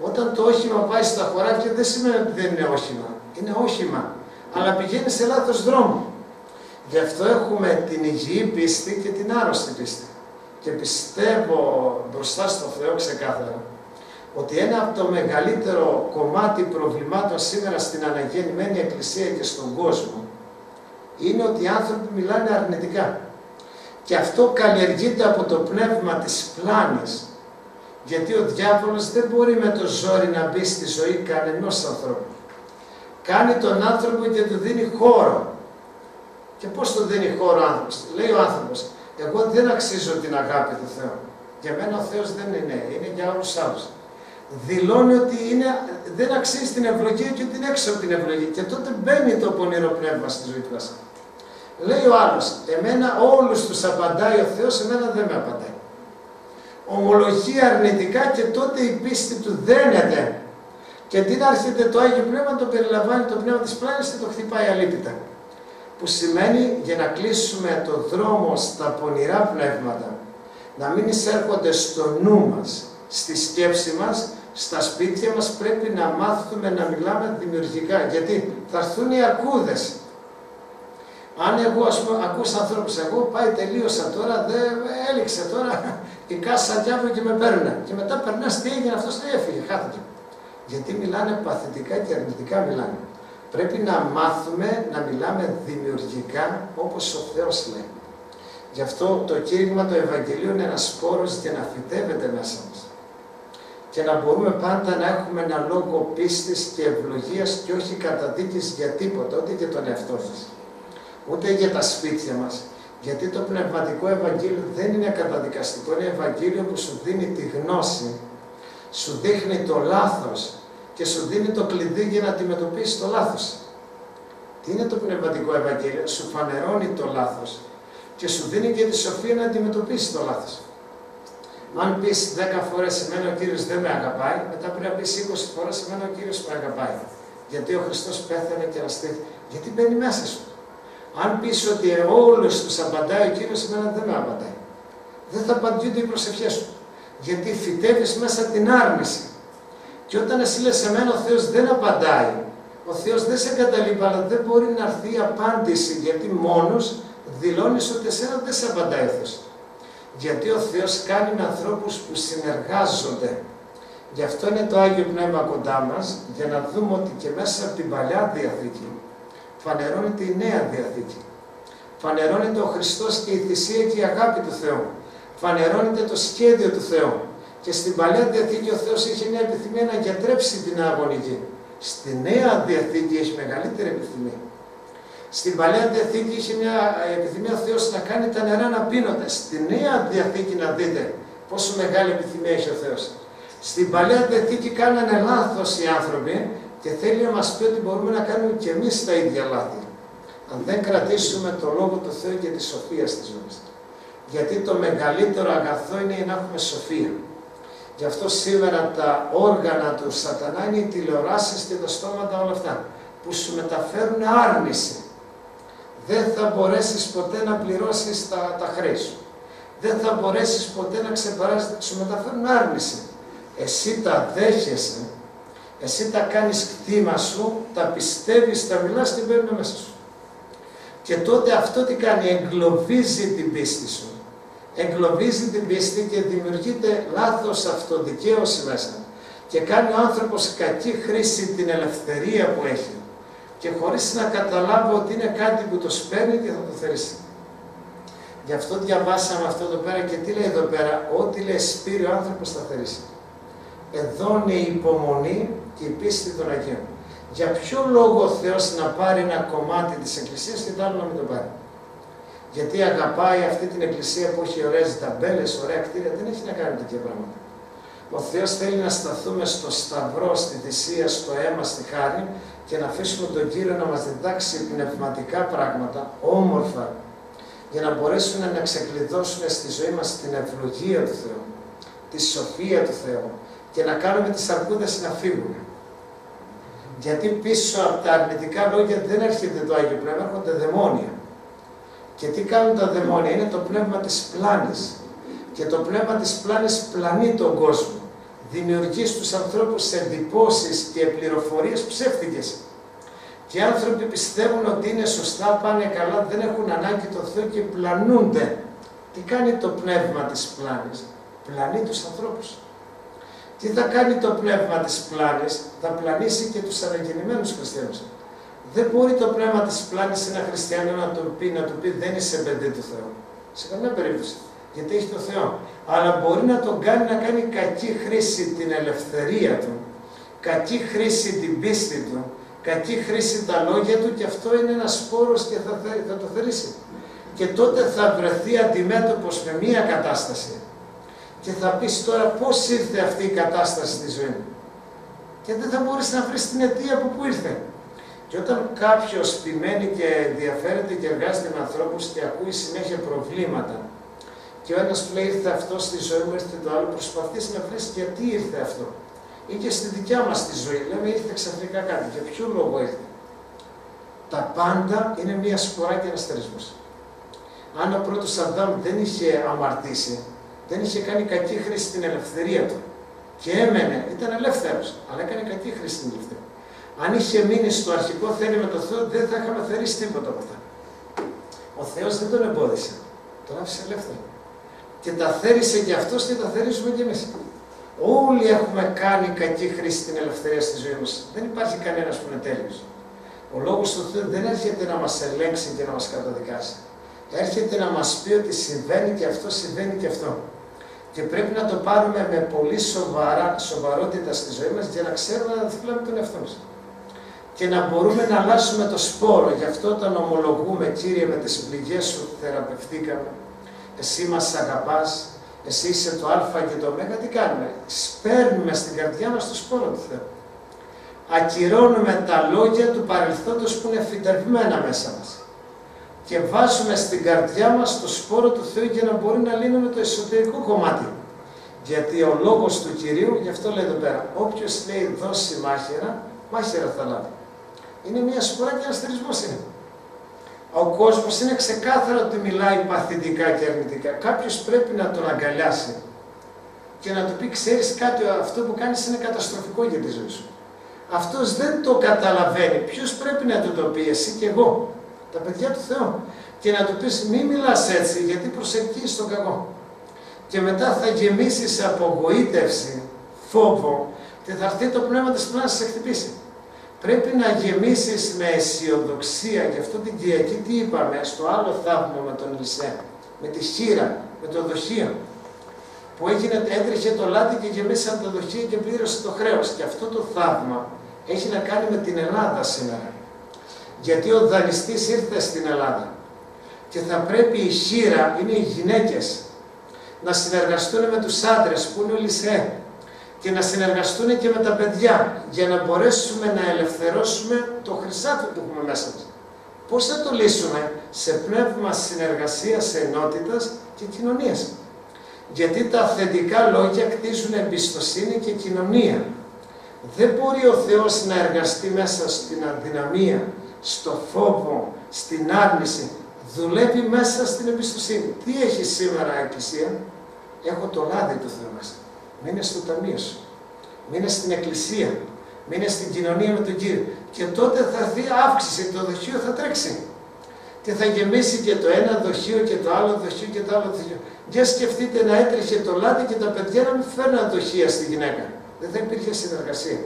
Όταν το όχημα πάει στα χωράφια δεν σημαίνει ότι δεν είναι όχημα. Είναι όχημα, αλλά πηγαίνεις σε λάθος δρόμο. Γι' αυτό έχουμε την υγιή πίστη και την άρρωστη πίστη. Και πιστεύω μπροστά στο Θεό ξεκάθαρα ότι ένα από το μεγαλύτερο κομμάτι προβλημάτων σήμερα στην αναγεννημένη Εκκλησία και στον κόσμο είναι ότι οι άνθρωποι μιλάνε αρνητικά. Και αυτό καλλιεργείται από το πνεύμα της πλάνης. Γιατί ο διάβολος δεν μπορεί με το ζόρι να μπει στη ζωή κανενός ανθρώπου. Κάνει τον άνθρωπο και του δίνει χώρο. Και πώς του δίνει χώρο ο άνθρωπος; Λέει ο άνθρωπος, εγώ δεν αξίζω την αγάπη του Θεού. Για μένα ο Θεός δεν είναι, είναι για όλους άλλους. Δηλώνει ότι είναι, δεν αξίζει την ευλογία και ότι είναι έξω από την ευλογία. Και τότε μπαίνει το πονηρό πνεύμα στη ζωή του Λέει ο άλλος, εμένα όλους τους απαντάει ο Θεός, εμένα δεν με απαντάει. Ομολογεί αρνητικά και τότε η πίστη του δένεται. Και αντί να έρχεται το Άγιο Πνεύμα, το περιλαμβάνει το πνεύμα της πλάνης και το χτυπάει αλήπητα. Που σημαίνει για να κλείσουμε το δρόμο στα πονηρά πνεύματα, να μην εισέρχονται στο νου μας, στη σκέψη μας, στα σπίτια μας πρέπει να μάθουμε να μιλάμε δημιουργικά. Γιατί θα έρθουν οι αρκούδες. Αν εγώ ας πούμε ακούς ανθρώπους, εγώ πάει τελείωσα τώρα, δεν έληξε τώρα η κάσα διάβολο και με παίρνει. Και μετά περνάς τι έγινε, αυτός δεν έφυγε, χάθηκε. Γιατί μιλάνε παθητικά και αρνητικά μιλάνε. Πρέπει να μάθουμε να μιλάμε δημιουργικά όπως ο Θεός λέει. Γι' αυτό το κήρυγμα του Ευαγγελίου είναι ένας σπόρος για να φυτεύεται μέσα μας. Και να μπορούμε πάντα να έχουμε ένα λόγο πίστης και ευλογίας και όχι καταδίκης για τίποτα, ούτε για τον εαυτό σας, ούτε για τα σπίτια μας. Γιατί το πνευματικό Ευαγγέλιο δεν είναι καταδικαστικό, είναι Ευαγγέλιο που σου δίνει τη γνώση, σου δείχνει το λάθος και σου δίνει το κλειδί για να αντιμετωπίσεις το λάθος. Τι είναι το πνευματικό Ευαγγέλιο, σου φανερώνει το λάθος και σου δίνει και τη σοφία να αντιμετωπίσεις το λάθος. Αν πεις 10 φορές εμένα ο κύριος δεν με αγαπάει, μετά πρέπει να πεις 20 φορές εμένα ο κύριος με αγαπάει. Γιατί ο Χριστός πέθανε και αναστήθηκε. Γιατί μπαίνει μέσα σου. Αν πεις ότι όλου του απαντάει ο κύριο, εμένα δεν με απαντάει. Δεν θα απαντιούνται οι προσευχές σου. Γιατί φυτεύεις μέσα την άρνηση. Και όταν εσύ λες σε μένα ο Θεός δεν απαντάει, ο Θεός δεν σε καταλείπει, αλλά δεν μπορεί να έρθει η απάντηση, γιατί μόνος δηλώνεις ότι εσένα δεν σε απαντάει ο Θεός. Γιατί ο Θεός κάνει με ανθρώπους που συνεργάζονται. Γι' αυτό είναι το Άγιο Πνεύμα κοντά μας, για να δούμε ότι και μέσα από την Παλιά Διαθήκη φανερώνεται η Νέα Διαθήκη. Φανερώνεται ο Χριστός και η θυσία και η αγάπη του Θεού. Φανερώνεται το σχέδιο του Θεού. Και στην Παλιά Διαθήκη ο Θεός είχε μια επιθυμία να γιατρέψει την αγωνική. Στη Νέα Διαθήκη έχει μεγαλύτερη επιθυμία. Στην Παλιά Διαθήκη είχε μια επιθυμία ο Θεός να κάνει τα νερά να πίνονται. Στη Νέα Διαθήκη να δείτε πόσο μεγάλη επιθυμία έχει ο Θεός. Στην Παλιά Διαθήκη κάνανε λάθος οι άνθρωποι και θέλει να μας πει ότι μπορούμε να κάνουμε και εμείς τα ίδια λάθη. Αν δεν κρατήσουμε το Λόγο του Θεού και τη σοφία στη ζωή μας. Γιατί το μεγαλύτερο αγαθό είναι να έχουμε σοφία. Γι' αυτό σήμερα τα όργανα του σατανά είναι οι τηλεοράσεις και τα στόματα όλα αυτά που σου μεταφέρουν άρνηση. Δεν θα μπορέσεις ποτέ να πληρώσεις τα, τα χρέη σου. Δεν θα μπορέσεις ποτέ να ξεπεράσεις, σου μεταφέρουν άρνηση. Εσύ τα δέχεσαι, εσύ τα κάνεις κτήμα σου, τα πιστεύεις, τα μιλάς, την παίρνει μέσα σου. Και τότε αυτό τι κάνει, εγκλωβίζει την πίστη σου εγκλωβίζει την πίστη και δημιουργείται λάθος αυτοδικαίωση μέσα και κάνει ο άνθρωπος κακή χρήση την ελευθερία που έχει και χωρίς να καταλάβω ότι είναι κάτι που το σπέρνει και θα το θερήσει. Γι' αυτό διαβάσαμε αυτό εδώ πέρα και τι λέει εδώ πέρα, ό,τι λέει σπήρει ο άνθρωπος θα θερήσει. Εδώ είναι η υπομονή και η πίστη των Αγίων. Για ποιο λόγο ο Θεός να πάρει ένα κομμάτι της Εκκλησίας και το άλλο να μην το πάρει γιατί αγαπάει αυτή την εκκλησία που έχει ωραίες ταμπέλες, ωραία κτίρια, δεν έχει να κάνει τέτοια πράγματα. Ο Θεός θέλει να σταθούμε στο σταυρό, στη θυσία, στο αίμα, στη χάρη και να αφήσουμε τον Κύριο να μας διδάξει πνευματικά πράγματα, όμορφα, για να μπορέσουν να ξεκλειδώσουν στη ζωή μας την ευλογία του Θεού, τη σοφία του Θεού και να κάνουμε τις αρκούδες να φύγουν. Γιατί πίσω από τα αρνητικά λόγια δεν έρχεται το Άγιο Πνεύμα, έρχονται δαιμόνια. Και τι κάνουν τα δαιμόνια, είναι το πνεύμα της πλάνης. Και το πνεύμα της πλάνης πλανεί τον κόσμο. Δημιουργεί στους ανθρώπους εντυπώσεις και πληροφορίες ψεύτικες. Και οι άνθρωποι πιστεύουν ότι είναι σωστά, πάνε καλά, δεν έχουν ανάγκη το Θεό και πλανούνται. Τι κάνει το πνεύμα της πλάνης, πλανεί τους ανθρώπους. Τι θα κάνει το πνεύμα της πλάνης, θα πλανήσει και τους αναγεννημένους χριστιανούς. Δεν μπορεί το πνεύμα της πλάνης ένα χριστιανό να του πει, να του πει δεν είσαι παιδί του Θεού. Σε καμία περίπτωση. Γιατί έχει το Θεό. Αλλά μπορεί να τον κάνει να κάνει κακή χρήση την ελευθερία του, κακή χρήση την πίστη του, κακή χρήση τα λόγια του και αυτό είναι ένας σπόρος και θα, θα το θερήσει. Και τότε θα βρεθεί αντιμέτωπος με μία κατάσταση. Και θα πεις τώρα πώς ήρθε αυτή η κατάσταση στη ζωή μου. Και δεν θα μπορείς να βρεις την αιτία από πού ήρθε. Και όταν κάποιος επιμένει και ενδιαφέρεται και εργάζεται με ανθρώπους και ακούει συνέχεια προβλήματα, και ο ένας λέει ήρθε αυτός στη ζωή μου, ήρθε το άλλο, προσπαθείς να βρεις γιατί ήρθε αυτό. ή και στη δικιά μας τη ζωή. Λέμε ήρθε ξαφνικά κάτι. Για ποιο λόγο ήρθε; Τα πάντα είναι μια σπορά και ένα θερισμός. Αν ο πρώτος Αδάμ δεν είχε αμαρτήσει, δεν είχε κάνει κακή χρήση στην ελευθερία του και έμενε, ήταν ελεύθερος, αλλά έκανε κακή χρήση στην ελευθερία. Αν είχε μείνει στο αρχικό θέλημα το Θεό, δεν θα είχαμε θερήσει τίποτα από αυτά. Ο Θεός δεν τον εμπόδισε, τον άφησε ελεύθερο. Και τα θέρισε και αυτός και τα θερίζουμε κι εμείς. Όλοι έχουμε κάνει κακή χρήση στην ελευθερία στη ζωή μας. Δεν υπάρχει κανένας που είναι τέλειος. Ο Λόγος του Θεού δεν έρχεται να μας ελέγξει και να μας καταδικάσει. Έρχεται να μας πει ότι συμβαίνει και αυτό, συμβαίνει και αυτό. Και πρέπει να το πάρουμε με πολύ σοβαρά, σοβαρότητα στη ζωή μας για να ξέρουμε να με τον εαυτό μας. Και να μπορούμε να αλλάσουμε το σπόρο. Γι' αυτό όταν ομολογούμε, Κύριε, με τις πληγές Σου θεραπευτήκαμε, Εσύ μας αγαπάς, Εσύ είσαι το α και το ω, τι κάνουμε; Σπέρνουμε στην καρδιά μας το σπόρο του Θεού. Ακυρώνουμε τα λόγια του παρελθόντος που είναι φυτευμένα μέσα μας. Και βάζουμε στην καρδιά μας το σπόρο του Θεού για να μπορεί να λύνουμε το εσωτερικό κομμάτι. Γιατί ο λόγος του Κυρίου, γι' αυτό λέει εδώ πέρα, όποιος λέει δώσει μάχαιρα, μάχαιρα θα λάβει. Είναι μια σπορά και ένα θερισμός είναι. Ο κόσμος είναι ξεκάθαρο ότι μιλάει παθητικά και αρνητικά. Κάποιος πρέπει να τον αγκαλιάσει και να του πει, ξέρεις κάτι, αυτό που κάνεις είναι καταστροφικό για τη ζωή σου. Αυτός δεν το καταλαβαίνει. Ποιος πρέπει να του το πει, εσύ και εγώ, τα παιδιά του Θεού. Και να του πεις, μη μιλάς έτσι, γιατί προσελκύεις τον κακό. Και μετά θα γεμίσεις απογοήτευση, φόβο και θα έρθει το πνεύμα της πλάνης να σε χτυπήσει. Πρέπει να γεμίσεις με αισιοδοξία. Γι' αυτό την Κυριακή τι είπαμε στο άλλο θαύμα με τον Ελισέ, με τη χείρα, με το δοχείο. Που έγινε, έτρεχε το λάδι και γεμίσαν το δοχείο και πλήρωσε το χρέος. Και αυτό το θαύμα έχει να κάνει με την Ελλάδα σήμερα. Γιατί ο δανειστής ήρθε στην Ελλάδα και θα πρέπει η χείρα, είναι οι γυναίκες, να συνεργαστούν με τους άντρες που είναι ο Λισέ και να συνεργαστούν και με τα παιδιά για να μπορέσουμε να ελευθερώσουμε το χρυσάφι που έχουμε μέσα μας. Πώς θα το λύσουμε; Σε πνεύμα συνεργασίας, ενότητας και κοινωνίας. Γιατί τα αυθεντικά λόγια κτίζουν εμπιστοσύνη και κοινωνία. Δεν μπορεί ο Θεός να εργαστεί μέσα στην αδυναμία, στο φόβο, στην άρνηση. Δουλεύει μέσα στην εμπιστοσύνη. Τι έχει σήμερα η Εκκλησία; Έχω το λάδι του Θεού μέσα. Μείνε στο ταμείο σου. Μείνε στην Εκκλησία. Μείνε στην κοινωνία με τον Κύριο. Και τότε θα δει αύξηση. Το δοχείο θα τρέξει. Και θα γεμίσει και το ένα δοχείο και το άλλο δοχείο και το άλλο δοχείο. Για σκεφτείτε να έτρεχε το λάδι και τα παιδιά να μην φέρναν δοχεία στη γυναίκα δεν θα υπήρχε συνεργασία.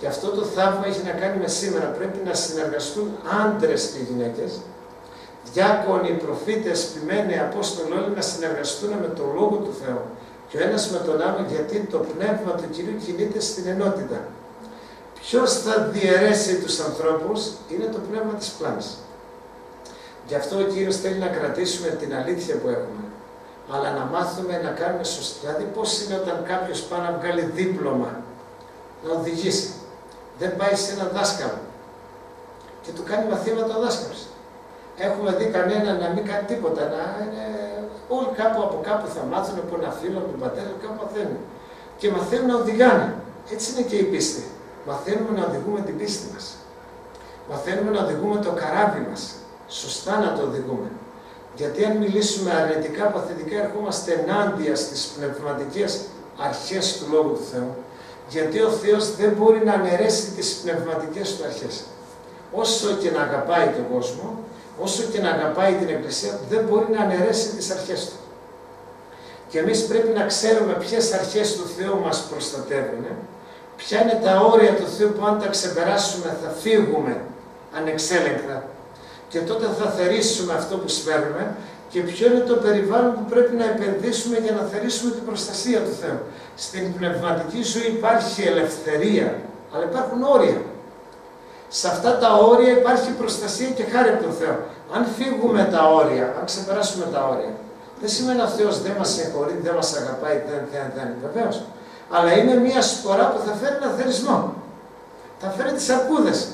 Και αυτό το θαύμα έχει να κάνει με σήμερα. Πρέπει να συνεργαστούν άντρες και γυναίκες, διάκονοι, προφήτες, ποιμένοι, απόστολοι, όλοι να συνεργαστούν με τον Λόγο του Θεού. Και ο ένας με τον άλλο, γιατί το πνεύμα του Κυρίου κινείται στην ενότητα. Ποιος θα διαιρέσει τους ανθρώπους, είναι το πνεύμα της πλάνης. Γι' αυτό ο Κύριος θέλει να κρατήσουμε την αλήθεια που έχουμε αλλά να μάθουμε να κάνουμε σωστά. Δηλαδή, πώς είναι όταν κάποιος πάει να βγάλει δίπλωμα, να οδηγήσει; Δεν πάει σε έναν δάσκαλο και του κάνει μαθήματα ο δάσκαλος. Έχουμε δει κανένα να μην κάνει τίποτα, να είναι όλοι κάπου από κάπου θα μάθουν από ένα φίλο, από τον πατέρα, κάπου μαθαίνουν. Και μαθαίνουν να οδηγάνε. Έτσι είναι και η πίστη. Μαθαίνουμε να οδηγούμε την πίστη μας. Μαθαίνουμε να οδηγούμε το καράβι μας. Σωστά να το οδηγούμε. Γιατί αν μιλήσουμε αρνητικά, παθητικά, ερχόμαστε ενάντια στις πνευματικές αρχές του Λόγου του Θεού. Γιατί ο Θεός δεν μπορεί να αναιρέσει τις πνευματικές του αρχές. Όσο και να αγαπάει τον κόσμο, όσο και να αγαπάει την Εκκλησία, δεν μπορεί να αναιρέσει τις αρχές του. Και εμείς πρέπει να ξέρουμε ποιες αρχές του Θεού μας προστατεύουν, ποια είναι τα όρια του Θεού που αν τα ξεπεράσουμε θα φύγουμε ανεξέλεγκτα και τότε θα θερήσουμε αυτό που σπέρνουμε και ποιο είναι το περιβάλλον που πρέπει να επενδύσουμε για να θερήσουμε την προστασία του Θεού. Στην πνευματική ζωή υπάρχει ελευθερία, αλλά υπάρχουν όρια. Σε αυτά τα όρια υπάρχει προστασία και χάρη από τον Θεό. Αν φύγουμε τα όρια, αν ξεπεράσουμε τα όρια, δεν σημαίνει ο Θεός δεν μας συγχωρεί, δεν μας αγαπάει, δεν, δεν, δεν, βεβαίως. Αλλά είναι μια σπορά που θα φέρει ένα θερισμό. Θα φέρει τις αρκούδες.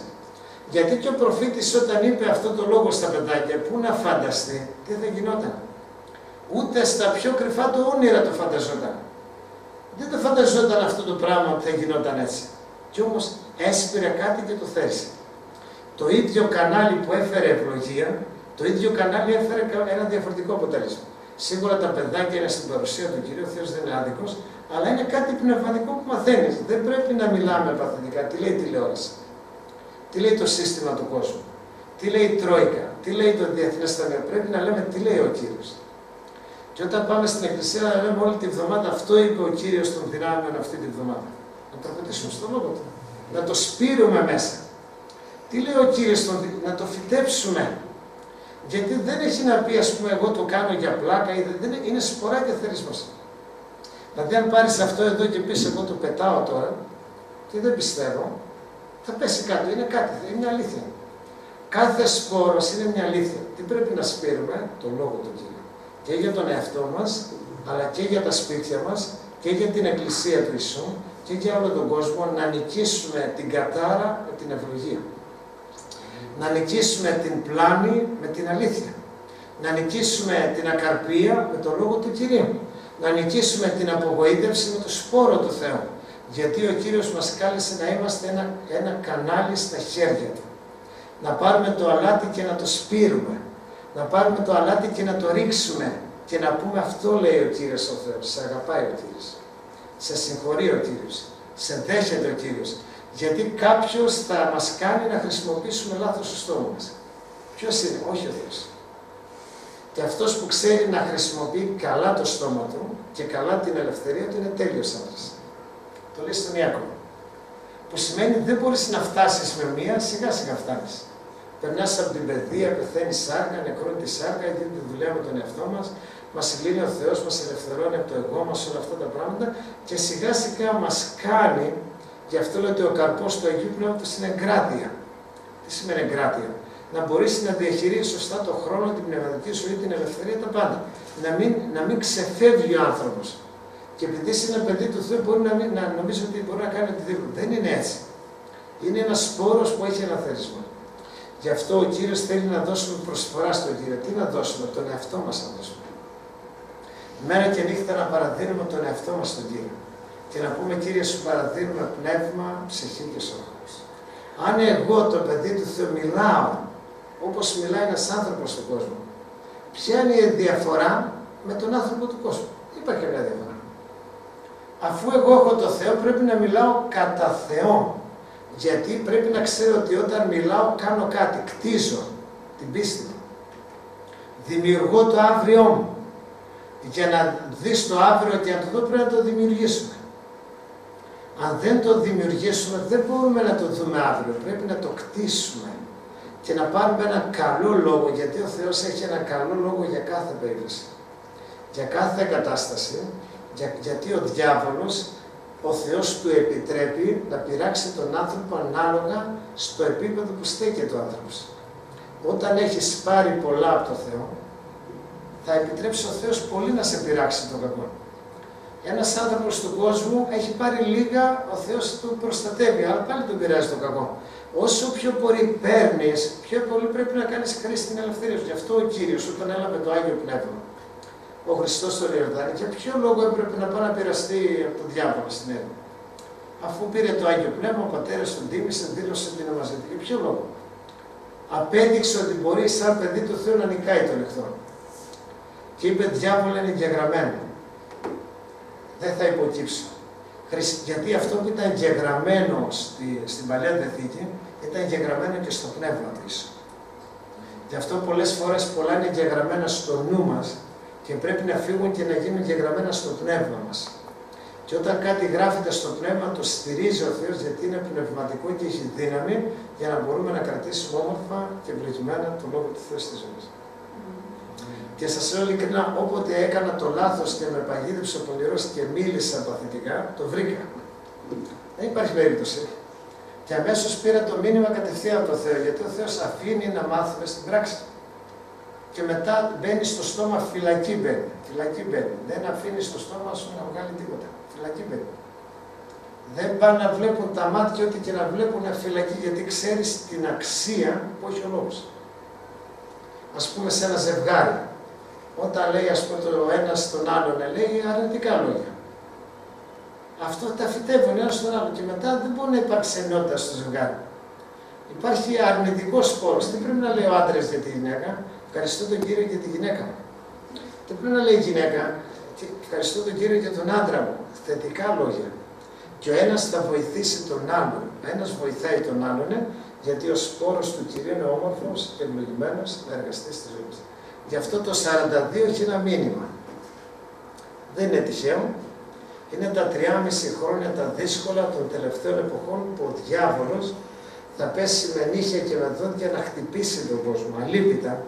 Γιατί και ο προφήτης όταν είπε αυτό το λόγο στα παιδάκια, πού να φανταστεί, τι θα γινόταν. Ούτε στα πιο κρυφά του όνειρα το φανταζόταν. Δεν το φανταζόταν αυτό το πράγμα ότι θα γινόταν έτσι. Κι όμως έσπηρε κάτι και το θέρισε. Το ίδιο κανάλι που έφερε ευλογία, το ίδιο κανάλι έφερε ένα διαφορετικό αποτέλεσμα. Σίγουρα τα παιδάκια είναι στην παρουσία του Κυρίου, ο Θεός δεν είναι άδικος, αλλά είναι κάτι πνευματικό που μαθαίνεις. Δεν πρέπει να μιλάμε παθητικά. Τι λέει η τηλεόραση, τι λέει το σύστημα του κόσμου, τι λέει η Τρόικα, τι λέει το Διεθνές Ταμείο; Πρέπει να λέμε τι λέει ο κύριος. Και όταν πάμε στην Εκκλησία να λέμε όλη τη βδομάδα, αυτό είπε ο κύριος των δυνάμεων αυτή τη βδομάδα. Να το κρατήσουμε στο λόγο του. Να το σπείρουμε μέσα. Τι λέει ο κύριος των να το φυτέψουμε. Γιατί δεν έχει να πει, ας πούμε, εγώ το κάνω για πλάκα, ή δεν, είναι σπορά και θερίσμα. Δηλαδή, αν πάρεις αυτό εδώ και πεις, εγώ το πετάω τώρα, και δεν πιστεύω, θα πέσει κάτω. Είναι κάτι, είναι μια αλήθεια. Κάθε σπόρος είναι μια αλήθεια. Τι πρέπει να σπείρουμε, το λόγο του Κύριου. Και για τον εαυτό μας, αλλά και για τα σπίτια μας, και για την Εκκλησία του Ιησού, και για όλο τον κόσμο, να νικήσουμε την κατάρα με την ευλογία. Να νικήσουμε την πλάνη με την αλήθεια. Να νικήσουμε την ακαρπία με το λόγο του Κυρίου. Να νικήσουμε την απογοήτευση με το σπόρο του Θεού. Γιατί ο Κύριος μας κάλεσε να είμαστε ένα, ένα κανάλι στα χέρια Του να πάρουμε το αλάτι και να το σπείρουμε, να πάρουμε το αλάτι και να το ρίξουμε και να πούμε αυτό λέει ο Κύριος ο Θεός, σε αγαπάει ο Κύριος, σε συγχωρεί ο Κύριος, σε δέχεται ο Κύριος, γιατί κάποιος θα μας κάνει να χρησιμοποιήσουμε λάθος το στόμα μας. Ποιος είναι, όχι ο Θεός. Και αυτός που ξέρει να χρησιμοποιεί καλά το στόμα του και καλά την ελευθερία του είναι τέλειος άντρας. Το λέει στον Ιάκωβο. Που σημαίνει δεν μπορείς να φτάσεις με μία, σιγά σιγά φτάνεις. Περνάς από την παιδεία, πεθαίνει σάρκα, νεκρώνει τη σάρκα, γιατί τη δουλειά με τον εαυτό μας, μας λύνει ο Θεός, μας ελευθερώνει από το εγώ μας, όλα αυτά τα πράγματα και σιγά σιγά μας κάνει, γι' αυτό λέω ότι ο καρπός του Αγίου Πνεύματος είναι εγκράτεια. Τι σημαίνει εγκράτεια; Να μπορείς να διαχειρίζεις σωστά τον χρόνο, την πνευματική ζωή, την ελευθερία, τα πάντα. Να μην, να μην ξεφεύγει ο άνθρωπος. Και επειδή είσαι ένα παιδί του Θεού, μπορεί να, μην, να νομίζεις ότι μπορεί να κάνει οτιδήποτε. Δεν είναι έτσι. Είναι ένας σπόρος που έχει ένα θέρισμα. Γι' αυτό ο Κύριος θέλει να δώσουμε προσφορά στον Κύριο. Τι να δώσουμε, τον εαυτό μας να δώσουμε. Μέρα και νύχτα να παραδίνουμε τον εαυτό μας στον Κύριο. Και να πούμε, Κύριε, σου παραδίνουμε πνεύμα, ψυχή και σώμα. Αν εγώ, το παιδί του Θεού, μιλάω όπως μιλάει ένας άνθρωπος στον κόσμο, ποια είναι η διαφορά με τον άνθρωπο του κόσμου; Δεν υπάρχει καμιά διαφορά αφού εγώ έχω το Θεό πρέπει να μιλάω κατά Θεό. Γιατί πρέπει να ξέρω ότι όταν μιλάω κάνω κάτι, κτίζω την πίστη μου. Δημιουργώ το αύριό μου. Για να δεις το αύριο και αν το δω πρέπει να το δημιουργήσουμε. Αν δεν το δημιουργήσουμε δεν μπορούμε να το δούμε αύριο. Πρέπει να το κτίσουμε και να πάρουμε ένα καλό λόγο, γιατί ο Θεός έχει ένα καλό λόγο για κάθε περίπτωση. Για κάθε κατάσταση για, γιατί ο διάβολος, ο Θεός του επιτρέπει να πειράξει τον άνθρωπο ανάλογα στο επίπεδο που στέκεται ο άνθρωπος. Όταν έχεις πάρει πολλά από το Θεό, θα επιτρέψει ο Θεός πολύ να σε πειράξει τον κακό. Ένας άνθρωπος του κόσμου έχει πάρει λίγα, ο Θεός του προστατεύει, αλλά πάλι τον πειράζει τον κακό. Όσο πιο πολύ παίρνεις, πιο πολύ πρέπει να κάνεις χρήση στην ελευθερία σου. Γι' αυτό ο Κύριος όταν έλαβε το Άγιο Πνεύμα, ο Χριστός στο Ιορδάνη, για ποιο λόγο έπρεπε να πάει να πειραστεί από τον διάβολο στην έρευνα. Αφού πήρε το Άγιο Πνεύμα, ο πατέρας τον τίμησε, δήλωσε την μαζί Για ποιο λόγο; Απέδειξε ότι μπορεί σαν παιδί του Θεού να νικάει τον εχθρό. Και είπε, διάβολο είναι διαγραμμένο. Δεν θα υποκύψω. Γιατί αυτό που ήταν γεγραμμένο στη, στην Παλιά Διαθήκη, ήταν γεγραμμένο και στο πνεύμα της. Γι' αυτό πολλές φορές πολλά είναι γεγραμμένα στο νου μας, και πρέπει να φύγουν και να γίνουν γεγραμμένα στο πνεύμα μας. Και όταν κάτι γράφεται στο πνεύμα, το στηρίζει ο Θεός γιατί είναι πνευματικό και έχει δύναμη για να μπορούμε να κρατήσουμε όμορφα και ευλογημένα το Λόγο του Θεού στη ζωή Και σας λέω ειλικρινά, όποτε έκανα το λάθος και με παγίδευσε ο πονηρός και μίλησα παθητικά, το βρήκα. Δεν υπάρχει περίπτωση. Και αμέσως πήρα το μήνυμα κατευθείαν από το Θεό, γιατί ο Θεός αφήνει να μάθουμε στην πράξη και μετά μπαίνει στο στόμα φυλακή μπαίνει. Φυλακή μπαίνει. Δεν αφήνει στο στόμα σου να βγάλει τίποτα. Φυλακή μπαίνει. Δεν πάνε να βλέπουν τα μάτια ό,τι και να βλέπουν φυλακή γιατί ξέρεις την αξία που έχει ο λόγος. Ας πούμε σε ένα ζευγάρι. Όταν λέει ας πούμε το ένας στον άλλον λέει αρνητικά λόγια. Αυτό τα φυτεύουν ένας στον άλλο και μετά δεν μπορεί να υπάρξει ενότητα στο ζευγάρι. Υπάρχει αρνητικός σπόρο. Τι πρέπει να λέει ο άντρας για τη γυναίκα, ευχαριστώ τον κύριο για τη γυναίκα μου. Τι πρέπει να λέει η γυναίκα, ευχαριστώ τον κύριο για τον άντρα μου. Θετικά λόγια. Και ο ένας θα βοηθήσει τον άλλον. Ο ένας βοηθάει τον άλλον, γιατί ο σπόρος του κυρίου είναι όμορφος και ευλογημένος να εργαστεί στη ζωή μα. Γι' αυτό το 42 έχει ένα μήνυμα. Δεν είναι τυχαίο. Είναι τα 3,5 χρόνια τα δύσκολα των τελευταίων εποχών που ο διάβολος θα πέσει με νύχια και με δόντια να χτυπήσει τον κόσμο, αλίπητα,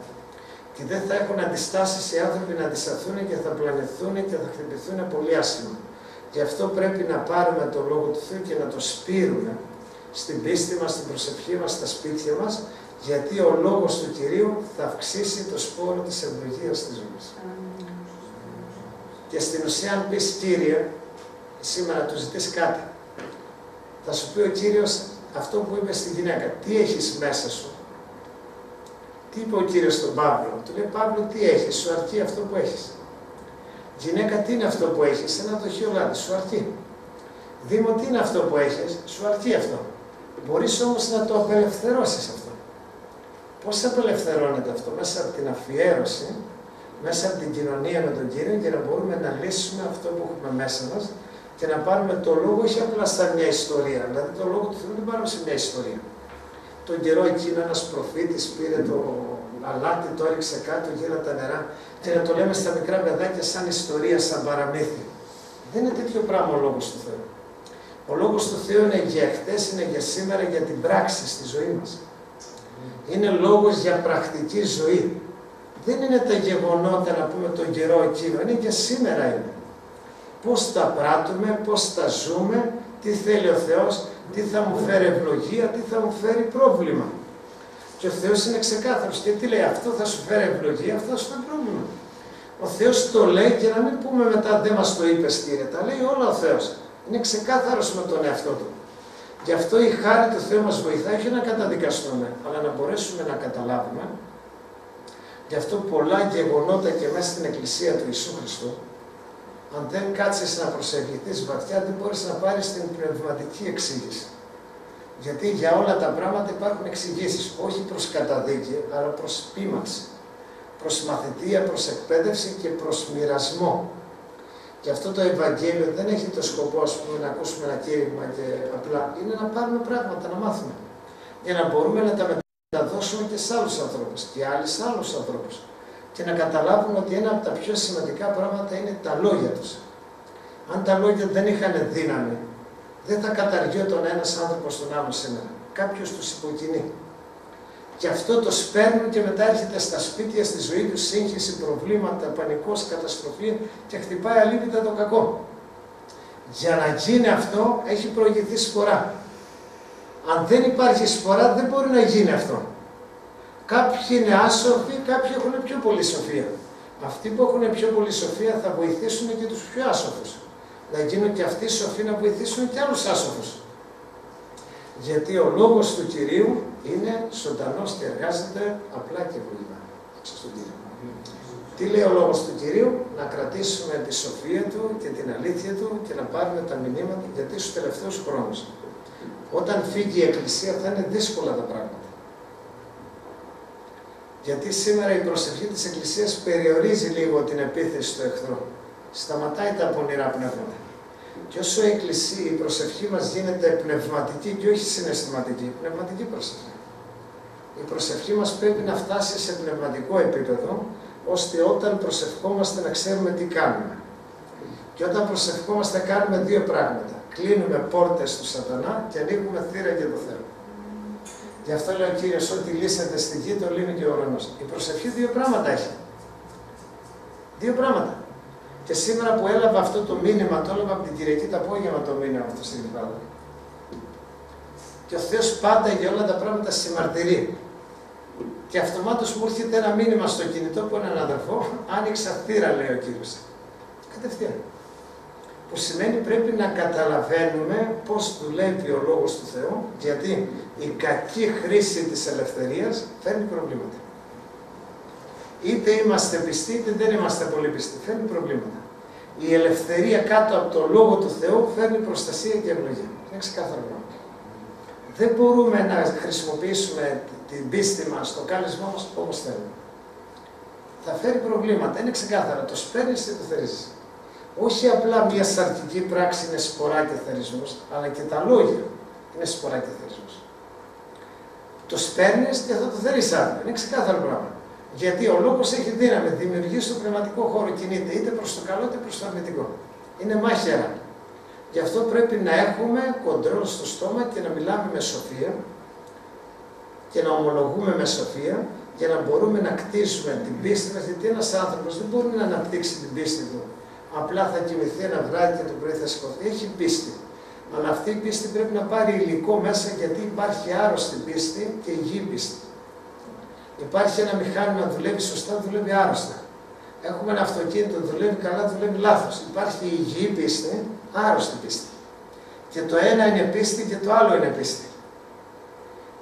και δεν θα έχουν αντιστάσεις οι άνθρωποι να αντισταθούν και θα πλανηθούν και θα χτυπηθούν πολύ άσχημα. Γι' αυτό πρέπει να πάρουμε το Λόγο του Θεού και να το σπείρουμε στην πίστη μας, στην προσευχή μας, στα σπίτια μας, γιατί ο Λόγος του Κυρίου θα αυξήσει το σπόρο της ευλογίας της ζωής. Και στην ουσία αν πεις Κύριε, σήμερα του ζητείς κάτι, θα σου πει ο Κύριος αυτό που είπε στη γυναίκα, τι έχεις μέσα σου. Τι είπε ο Κύριος στον Παύλο, του λέει Παύλο τι έχεις, σου αρκεί αυτό που έχεις. Γυναίκα τι είναι αυτό που έχεις, ένα δοχείο λάδι, σου αρκεί. Δήμο τι είναι αυτό που έχεις, σου αρκεί αυτό. Μπορείς όμως να το απελευθερώσεις αυτό. Πώς απελευθερώνεται αυτό, μέσα από την αφιέρωση, μέσα από την κοινωνία με τον Κύριο για να μπορούμε να λύσουμε αυτό που έχουμε μέσα μας και να πάρουμε το λόγο όχι απλά σαν μια ιστορία. Δηλαδή το λόγο του Θεού δεν πάρουμε σε μια ιστορία. Τον καιρό εκείνο ένας προφήτης πήρε το αλάτι, το έριξε κάτω, γύρω τα νερά και να το λέμε στα μικρά παιδάκια σαν ιστορία, σαν παραμύθι. Δεν είναι τέτοιο πράγμα ο Λόγος του Θεού. Ο Λόγος του Θεού είναι για χτες, είναι για σήμερα, για την πράξη στη ζωή μας. Είναι λόγος για πρακτική ζωή. Δεν είναι τα γεγονότα να πούμε τον καιρό εκείνο, είναι για σήμερα είναι πώς τα πράττουμε, πώς τα ζούμε, τι θέλει ο Θεός, τι θα μου φέρει ευλογία, τι θα μου φέρει πρόβλημα. Και ο Θεός είναι ξεκάθαρος και τι λέει, αυτό θα σου φέρει ευλογία, αυτό θα σου φέρει πρόβλημα. Ο Θεός το λέει και να μην πούμε μετά δεν μας το είπες Κύριε, τα λέει όλα ο Θεός. Είναι ξεκάθαρος με τον εαυτό του. Γι' αυτό η χάρη του Θεού μας βοηθάει όχι να καταδικαστούμε, αλλά να μπορέσουμε να καταλάβουμε. Γι' αυτό πολλά γεγονότα και μέσα στην Εκκλησία του Ιησού Χριστού, αν δεν κάτσεις να προσευχηθείς βαθιά, δεν μπορείς να πάρεις την πνευματική εξήγηση. Γιατί για όλα τα πράγματα υπάρχουν εξηγήσεις, όχι προς καταδίκη, αλλά προς πίμαξη, προς μαθητεία, προς εκπαίδευση και προς μοιρασμό. Και αυτό το Ευαγγέλιο δεν έχει το σκοπό, ας πούμε, να ακούσουμε ένα κήρυγμα και απλά, είναι να πάρουμε πράγματα, να μάθουμε. Για να μπορούμε να τα μεταδώσουμε και σε άλλους ανθρώπους και άλλοι σε άλλους ανθρώπους και να καταλάβουν ότι ένα από τα πιο σημαντικά πράγματα είναι τα λόγια τους. Αν τα λόγια δεν είχαν δύναμη, δεν θα καταργιόταν ένας άνθρωπος στον άλλο σήμερα. Κάποιος τους υποκινεί. Και αυτό το σπέρνουν και μετά έρχεται στα σπίτια, στη ζωή τους σύγχυση, προβλήματα, πανικός, καταστροφή και χτυπάει αλήπητα το κακό. Για να γίνει αυτό έχει προηγηθεί σπορά. Αν δεν υπάρχει σπορά δεν μπορεί να γίνει αυτό. Κάποιοι είναι άσοφοι, κάποιοι έχουν πιο πολύ σοφία. Αυτοί που έχουν πιο πολύ σοφία θα βοηθήσουν και τους πιο άσοφους. Να γίνουν και αυτοί σοφοί να βοηθήσουν και άλλους άσοφους. Γιατί ο λόγος του Κυρίου είναι ζωντανός και εργάζεται απλά και βοηθά. Στον Κύριο. Τι λέει ο λόγος του Κυρίου, να κρατήσουμε τη σοφία Του και την αλήθεια Του και να πάρουμε τα μηνύματα γιατί στους τελευταίους χρόνους. Όταν φύγει η Εκκλησία θα είναι δύσκολα τα πράγματα. Γιατί σήμερα η προσευχή της Εκκλησίας περιορίζει λίγο την επίθεση του εχθρού. Σταματάει τα πονηρά πνεύματα. Και όσο η, Εκκλησία, η προσευχή μας γίνεται πνευματική και όχι συναισθηματική, πνευματική προσευχή. Η προσευχή μας πρέπει να φτάσει σε πνευματικό επίπεδο, ώστε όταν προσευχόμαστε να ξέρουμε τι κάνουμε. Και όταν προσευχόμαστε κάνουμε δύο πράγματα. Κλείνουμε πόρτες του σατανά και ανοίγουμε θύρα για το Θεό. Γι' αυτό λέει ο Κύριος, ό,τι λύσετε στη γη, το λύνει και ο ουρανός. Η προσευχή δύο πράγματα έχει. Δύο πράγματα. Και σήμερα που έλαβα αυτό το μήνυμα, το έλαβα από την Κυριακή το απόγευμα το μήνυμα αυτό στην Λιβάδα. Και ο Θεός πάντα για όλα τα πράγματα συμμαρτυρεί. Και αυτομάτως μου έρχεται ένα μήνυμα στο κινητό που έναν αδερφό, άνοιξα θύρα λέει ο Κύριος. Κατευθείαν που σημαίνει πρέπει να καταλαβαίνουμε πώς δουλεύει ο Λόγος του Θεού, γιατί η κακή χρήση της ελευθερίας φέρνει προβλήματα. Είτε είμαστε πιστοί, είτε δεν είμαστε πολύ πιστοί, φέρνει προβλήματα. Η ελευθερία κάτω από το Λόγο του Θεού φέρνει προστασία και ευλογία. Είναι ξεκάθαρο πράγμα. Δεν μπορούμε να χρησιμοποιήσουμε την πίστη μας, το κάλεσμό μας όπως θέλουμε. Θα φέρει προβλήματα, είναι ξεκάθαρο. Το σπέρνεις και το θερίζεις. Όχι απλά μια σαρτική πράξη είναι σπορά και θερισμός, αλλά και τα λόγια είναι σπορά και θερισμός. Το σπέρνει και θα το θερείς αύριο. Είναι ξεκάθαρο πράγμα. Γιατί ο λόγος έχει δύναμη, δημιουργεί στο πνευματικό χώρο, κινείται είτε προς το καλό είτε προς το αρνητικό. Είναι μάχαιρα. Γι' αυτό πρέπει να έχουμε κοντρόλ στο στόμα και να μιλάμε με σοφία και να ομολογούμε με σοφία για να μπορούμε να κτίσουμε την πίστη μας, γιατί ένας άνθρωπος δεν μπορεί να αναπτύξει την πίστη του. Απλά θα κοιμηθεί ένα βράδυ και το πρωί θα σηκωθεί. Έχει πίστη. Αλλά αυτή η πίστη πρέπει να πάρει υλικό μέσα γιατί υπάρχει άρρωστη πίστη και υγιή πίστη. Υπάρχει ένα μηχάνημα που δουλεύει σωστά, δουλεύει άρρωστα. Έχουμε ένα αυτοκίνητο που δουλεύει καλά, δουλεύει λάθος. Υπάρχει υγιή πίστη, άρρωστη πίστη. Και το ένα είναι πίστη και το άλλο είναι πίστη.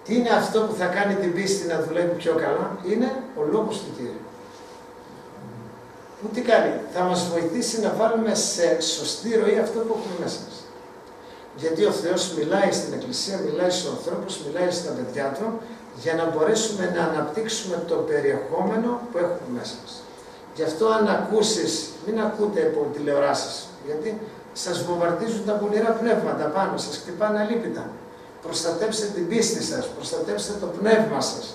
Τι είναι αυτό που θα κάνει την πίστη να δουλεύει πιο καλά, είναι ο λόγος του Κύριου. Που τι κάνει, θα μας βοηθήσει να βάλουμε σε σωστή ροή αυτό που έχουμε μέσα μας. Γιατί ο Θεός μιλάει στην Εκκλησία, μιλάει στους ανθρώπους, μιλάει στα παιδιά Του, για να μπορέσουμε να αναπτύξουμε το περιεχόμενο που έχουμε μέσα μας. Γι' αυτό αν ακούσεις, μην ακούτε από τηλεοράσεις, γιατί σας βομβαρδίζουν τα πονηρά πνεύματα πάνω, σας χτυπάνε αλήπητα. Προστατέψτε την πίστη σας, προστατέψτε το πνεύμα σας,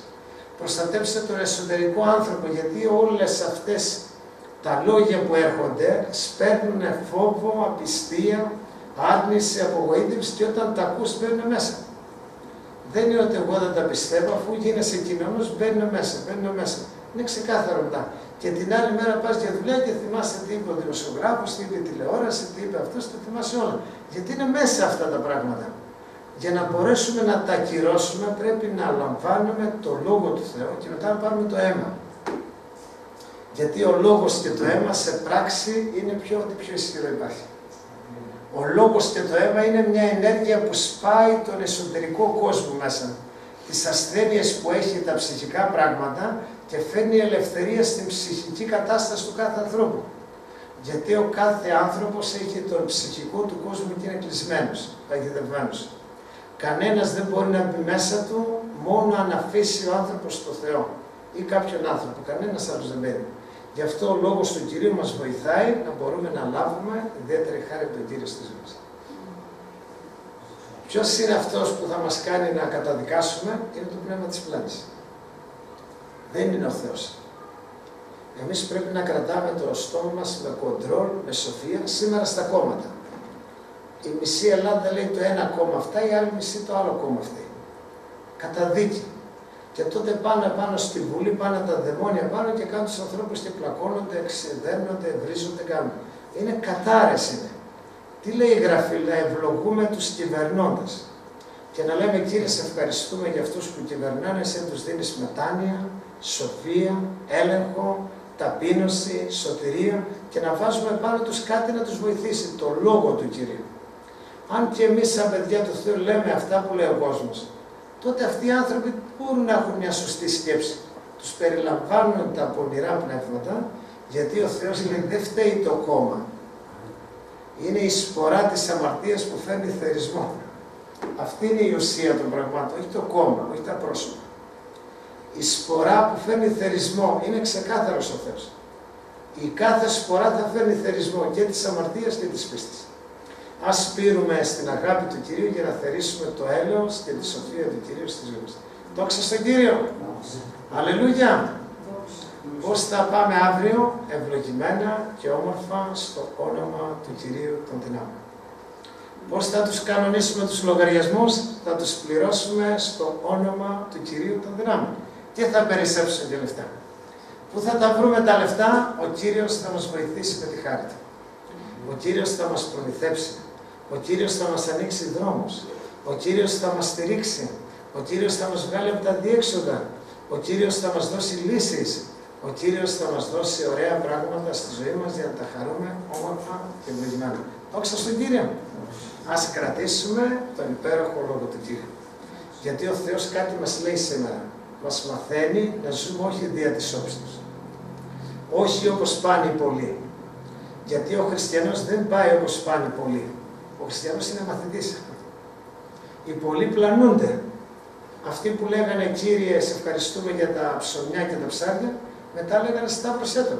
προστατέψτε τον εσωτερικό άνθρωπο, γιατί όλες αυτές τα λόγια που έρχονται σπέρνουν φόβο, απιστία, άρνηση, απογοήτευση και όταν τα ακούς μπαίνουν μέσα. Δεν είναι ότι εγώ δεν τα πιστεύω, αφού γίνεσαι κοινωνός, μπαίνουν μέσα, μπαίνουν μέσα. Είναι ξεκάθαρο μετά. Και την άλλη μέρα πας για δουλειά και θυμάσαι τι είπε ο δημοσιογράφος, τι είπε η τηλεόραση, τι είπε αυτός, το θυμάσαι όλα. Γιατί είναι μέσα αυτά τα πράγματα. Για να μπορέσουμε να τα ακυρώσουμε πρέπει να λαμβάνουμε το Λόγο του Θεού και μετά να πάρουμε το αίμα. Γιατί ο Λόγος και το αίμα σε πράξη είναι πιο, ό,τι πιο ισχυρό υπάρχει. Ο Λόγος και το αίμα είναι μια ενέργεια που σπάει τον εσωτερικό κόσμο μέσα. Τις ασθένειες που έχει τα ψυχικά πράγματα και φέρνει ελευθερία στην ψυχική κατάσταση του κάθε ανθρώπου. Γιατί ο κάθε άνθρωπος έχει τον ψυχικό του κόσμο και είναι κλεισμένος, παγιδευμένος. Κανένας δεν μπορεί να μπει μέσα του μόνο αν αφήσει ο άνθρωπος στο Θεό ή κάποιον άνθρωπο. Κανένας άλλος δεν μπαίνει. Γι' αυτό ο Λόγος του Κυρίου μας βοηθάει να μπορούμε να λάβουμε ιδιαίτερη χάρη από τον Κύριο στη ζωή μας. Ποιος είναι αυτός που θα μας κάνει να καταδικάσουμε, είναι το πνεύμα της πλάνης. Δεν είναι ο Θεός. Εμείς πρέπει να κρατάμε το στόμα μας με κοντρόλ, με σοφία, σήμερα στα κόμματα. Η μισή Ελλάδα λέει το ένα κόμμα αυτά, η άλλη μισή το άλλο κόμμα αυτή. Καταδίκη. Και τότε πάνε πάνω στη Βουλή, πάνε τα δαιμόνια πάνω και κάνουν τους ανθρώπους και πλακώνονται, εξεδέρνονται, βρίζονται, κάνουν. Είναι κατάρες είναι. Τι λέει η Γραφή, να ευλογούμε τους κυβερνώντες. Και να λέμε Κύριε, σε ευχαριστούμε για αυτούς που κυβερνάνε, εσύ τους δίνεις μετάνοια, σοφία, έλεγχο, ταπείνωση, σωτηρία και να βάζουμε πάνω τους κάτι να τους βοηθήσει, το Λόγο του Κυρίου. Αν και εμείς σαν παιδιά του Θεού λέμε αυτά που λέει ο κόσμος, τότε αυτοί οι άνθρωποι μπορούν να έχουν μια σωστή σκέψη. Τους περιλαμβάνουν τα πονηρά πνεύματα, γιατί ο Θεός λέει δεν φταίει το κόμμα. Είναι η σπορά της αμαρτίας που φέρνει θερισμό. Αυτή είναι η ουσία των πραγμάτων, όχι το κόμμα, όχι τα πρόσωπα. Η σπορά που φέρνει θερισμό είναι ξεκάθαρος ο Θεός. Η κάθε σπορά θα φέρνει θερισμό και της αμαρτίας και της πίστης. Ας πήρουμε στην αγάπη του Κυρίου για να θερήσουμε το έλεος και τη σοφία του Κυρίου στη ζωή μας. Δόξα στον Κύριο; Αλληλούια. Πώς θα πάμε αύριο ευλογημένα και όμορφα στο όνομα του Κυρίου των δυνάμεων. Πώς θα τους κανονίσουμε τους λογαριασμούς, θα τους πληρώσουμε στο όνομα του Κυρίου των δυνάμεων. Και θα περισσέψουν και λεφτά; Πού θα τα βρούμε τα λεφτά, ο Κύριος θα μας βοηθήσει με τη χάρη Του. Ο Κύριος θα μας προμηθέψει. Ο Κύριος θα μας ανοίξει δρόμους. Ο Κύριος θα μας στηρίξει. Ο Κύριος θα μας βγάλει από τα διέξοδα. Ο Κύριος θα μας δώσει λύσεις. Ο Κύριος θα μας δώσει ωραία πράγματα στη ζωή μας για να τα χαρούμε όμορφα και ευλογημένα. Δόξα στον Κύριο. Ας κρατήσουμε τον υπέροχο Λόγο του Κύριου. Γιατί ο Θεός κάτι μας λέει σήμερα. Μας μαθαίνει να ζούμε όχι δια της όψης. Όχι όπως πάνε οι πολλοί. Γιατί ο χριστιανός δεν πάει όπως πάνε πολλοί. Ο χριστιανός είναι μαθητής. Οι πολλοί πλανούνται. Αυτοί που λέγανε Κύριε, σε ευχαριστούμε για τα ψωμιά και τα ψάρια, μετά λέγανε Σταύρωσέ τον.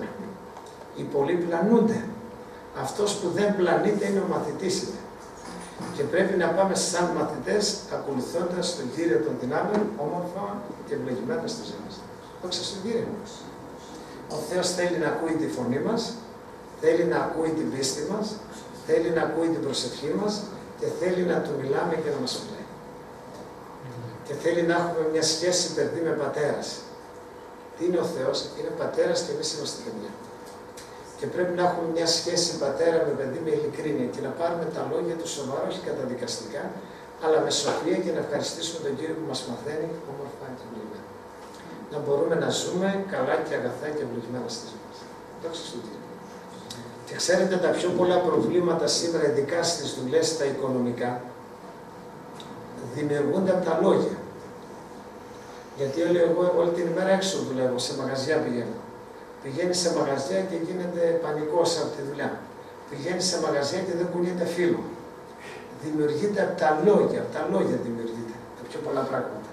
Οι πολλοί πλανούνται. Αυτός που δεν πλανείται είναι ο μαθητής είναι. Και πρέπει να πάμε σαν μαθητές ακολουθώντας τον Κύριο των δυνάμεων όμορφα και ευλογημένα στη ζωή μας. Δόξα στον Κύριο. Ο Θεός θέλει να ακούει τη φωνή μας, θέλει να ακούει την πίστη μας, θέλει να ακούει την προσευχή μας και θέλει να του μιλάμε και να μας μιλάει. Και θέλει να έχουμε μια σχέση παιδί με πατέρας. Τι είναι ο Θεός, είναι πατέρας και εμείς είμαστε παιδιά. Και πρέπει να έχουμε μια σχέση πατέρα με παιδί με ειλικρίνεια και να πάρουμε τα λόγια του σοβαρά, όχι καταδικαστικά, αλλά με σοφία και να ευχαριστήσουμε τον Κύριο που μας μαθαίνει όμορφα και ευλογημένα. Να μπορούμε να ζούμε καλά και αγαθά και ευλογημένα στη ζωή μας. Δόξα στον Κύριο. Και ξέρετε τα πιο πολλά προβλήματα σήμερα, ειδικά στις δουλειές τα οικονομικά, δημιουργούνται από τα λόγια. Γιατί όλοι εγώ όλη την ημέρα έξω δουλεύω, σε μαγαζιά πηγαίνω. Πηγαίνει σε μαγαζιά και γίνεται πανικός από τη δουλειά. Πηγαίνει σε μαγαζιά και δεν κουνιέται φίλο. Δημιουργείται από τα λόγια, από τα λόγια δημιουργείται τα πιο πολλά πράγματα.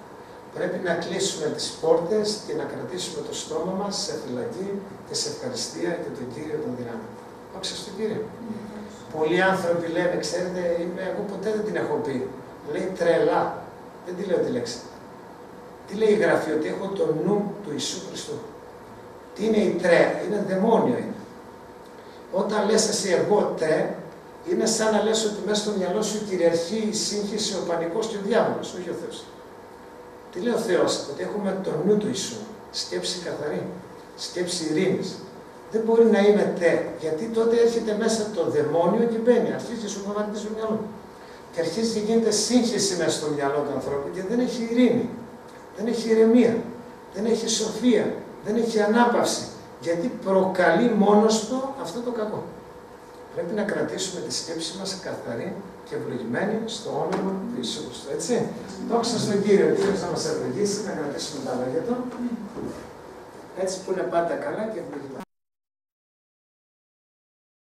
Πρέπει να κλείσουμε τις πόρτες και να κρατήσουμε το στόμα μας σε φυλακή και σε ευχαριστία και τον Κύριο των δυνάμεων. Δόξα στον Κύριο. Πολλοί άνθρωποι λένε, ξέρετε, είμαι, εγώ ποτέ δεν την έχω πει. Λέει τρελά. Δεν τη λέω τη λέξη. Τι λέει η Γραφή, ότι έχω το νου του Ιησού Χριστού. Τι είναι η τρε, είναι δαιμόνιο είναι. Όταν λες εσύ εγώ τρε, είναι σαν να λες ότι μέσα στο μυαλό σου κυριαρχεί η σύγχυση, ο πανικός και ο διάβολος, όχι ο Θεός. Τι λέει ο Θεός, ότι έχουμε το νου του Ιησού, σκέψη καθαρή, σκέψη ειρήνης. Δεν μπορεί να είναι τε, γιατί τότε έρχεται μέσα το δαιμόνιο και μπαίνει, αρχίζει και σου προβάλλεται στο μυαλό. Και αρχίζει και γίνεται σύγχυση μέσα στο μυαλό του ανθρώπου και δεν έχει ειρήνη, δεν έχει ηρεμία, δεν έχει σοφία, δεν έχει ανάπαυση. Γιατί προκαλεί μόνος του αυτό το κακό. Πρέπει να κρατήσουμε τη σκέψη μας καθαρή και ευλογημένη στο όνομα του Ιησού Χριστού. Έτσι. Δόξα στον Κύριο, ο Κύριος να μας ευλογήσει, να κρατήσουμε τα λόγια του. Έτσι που είναι πάντα καλά και ευλογημένα.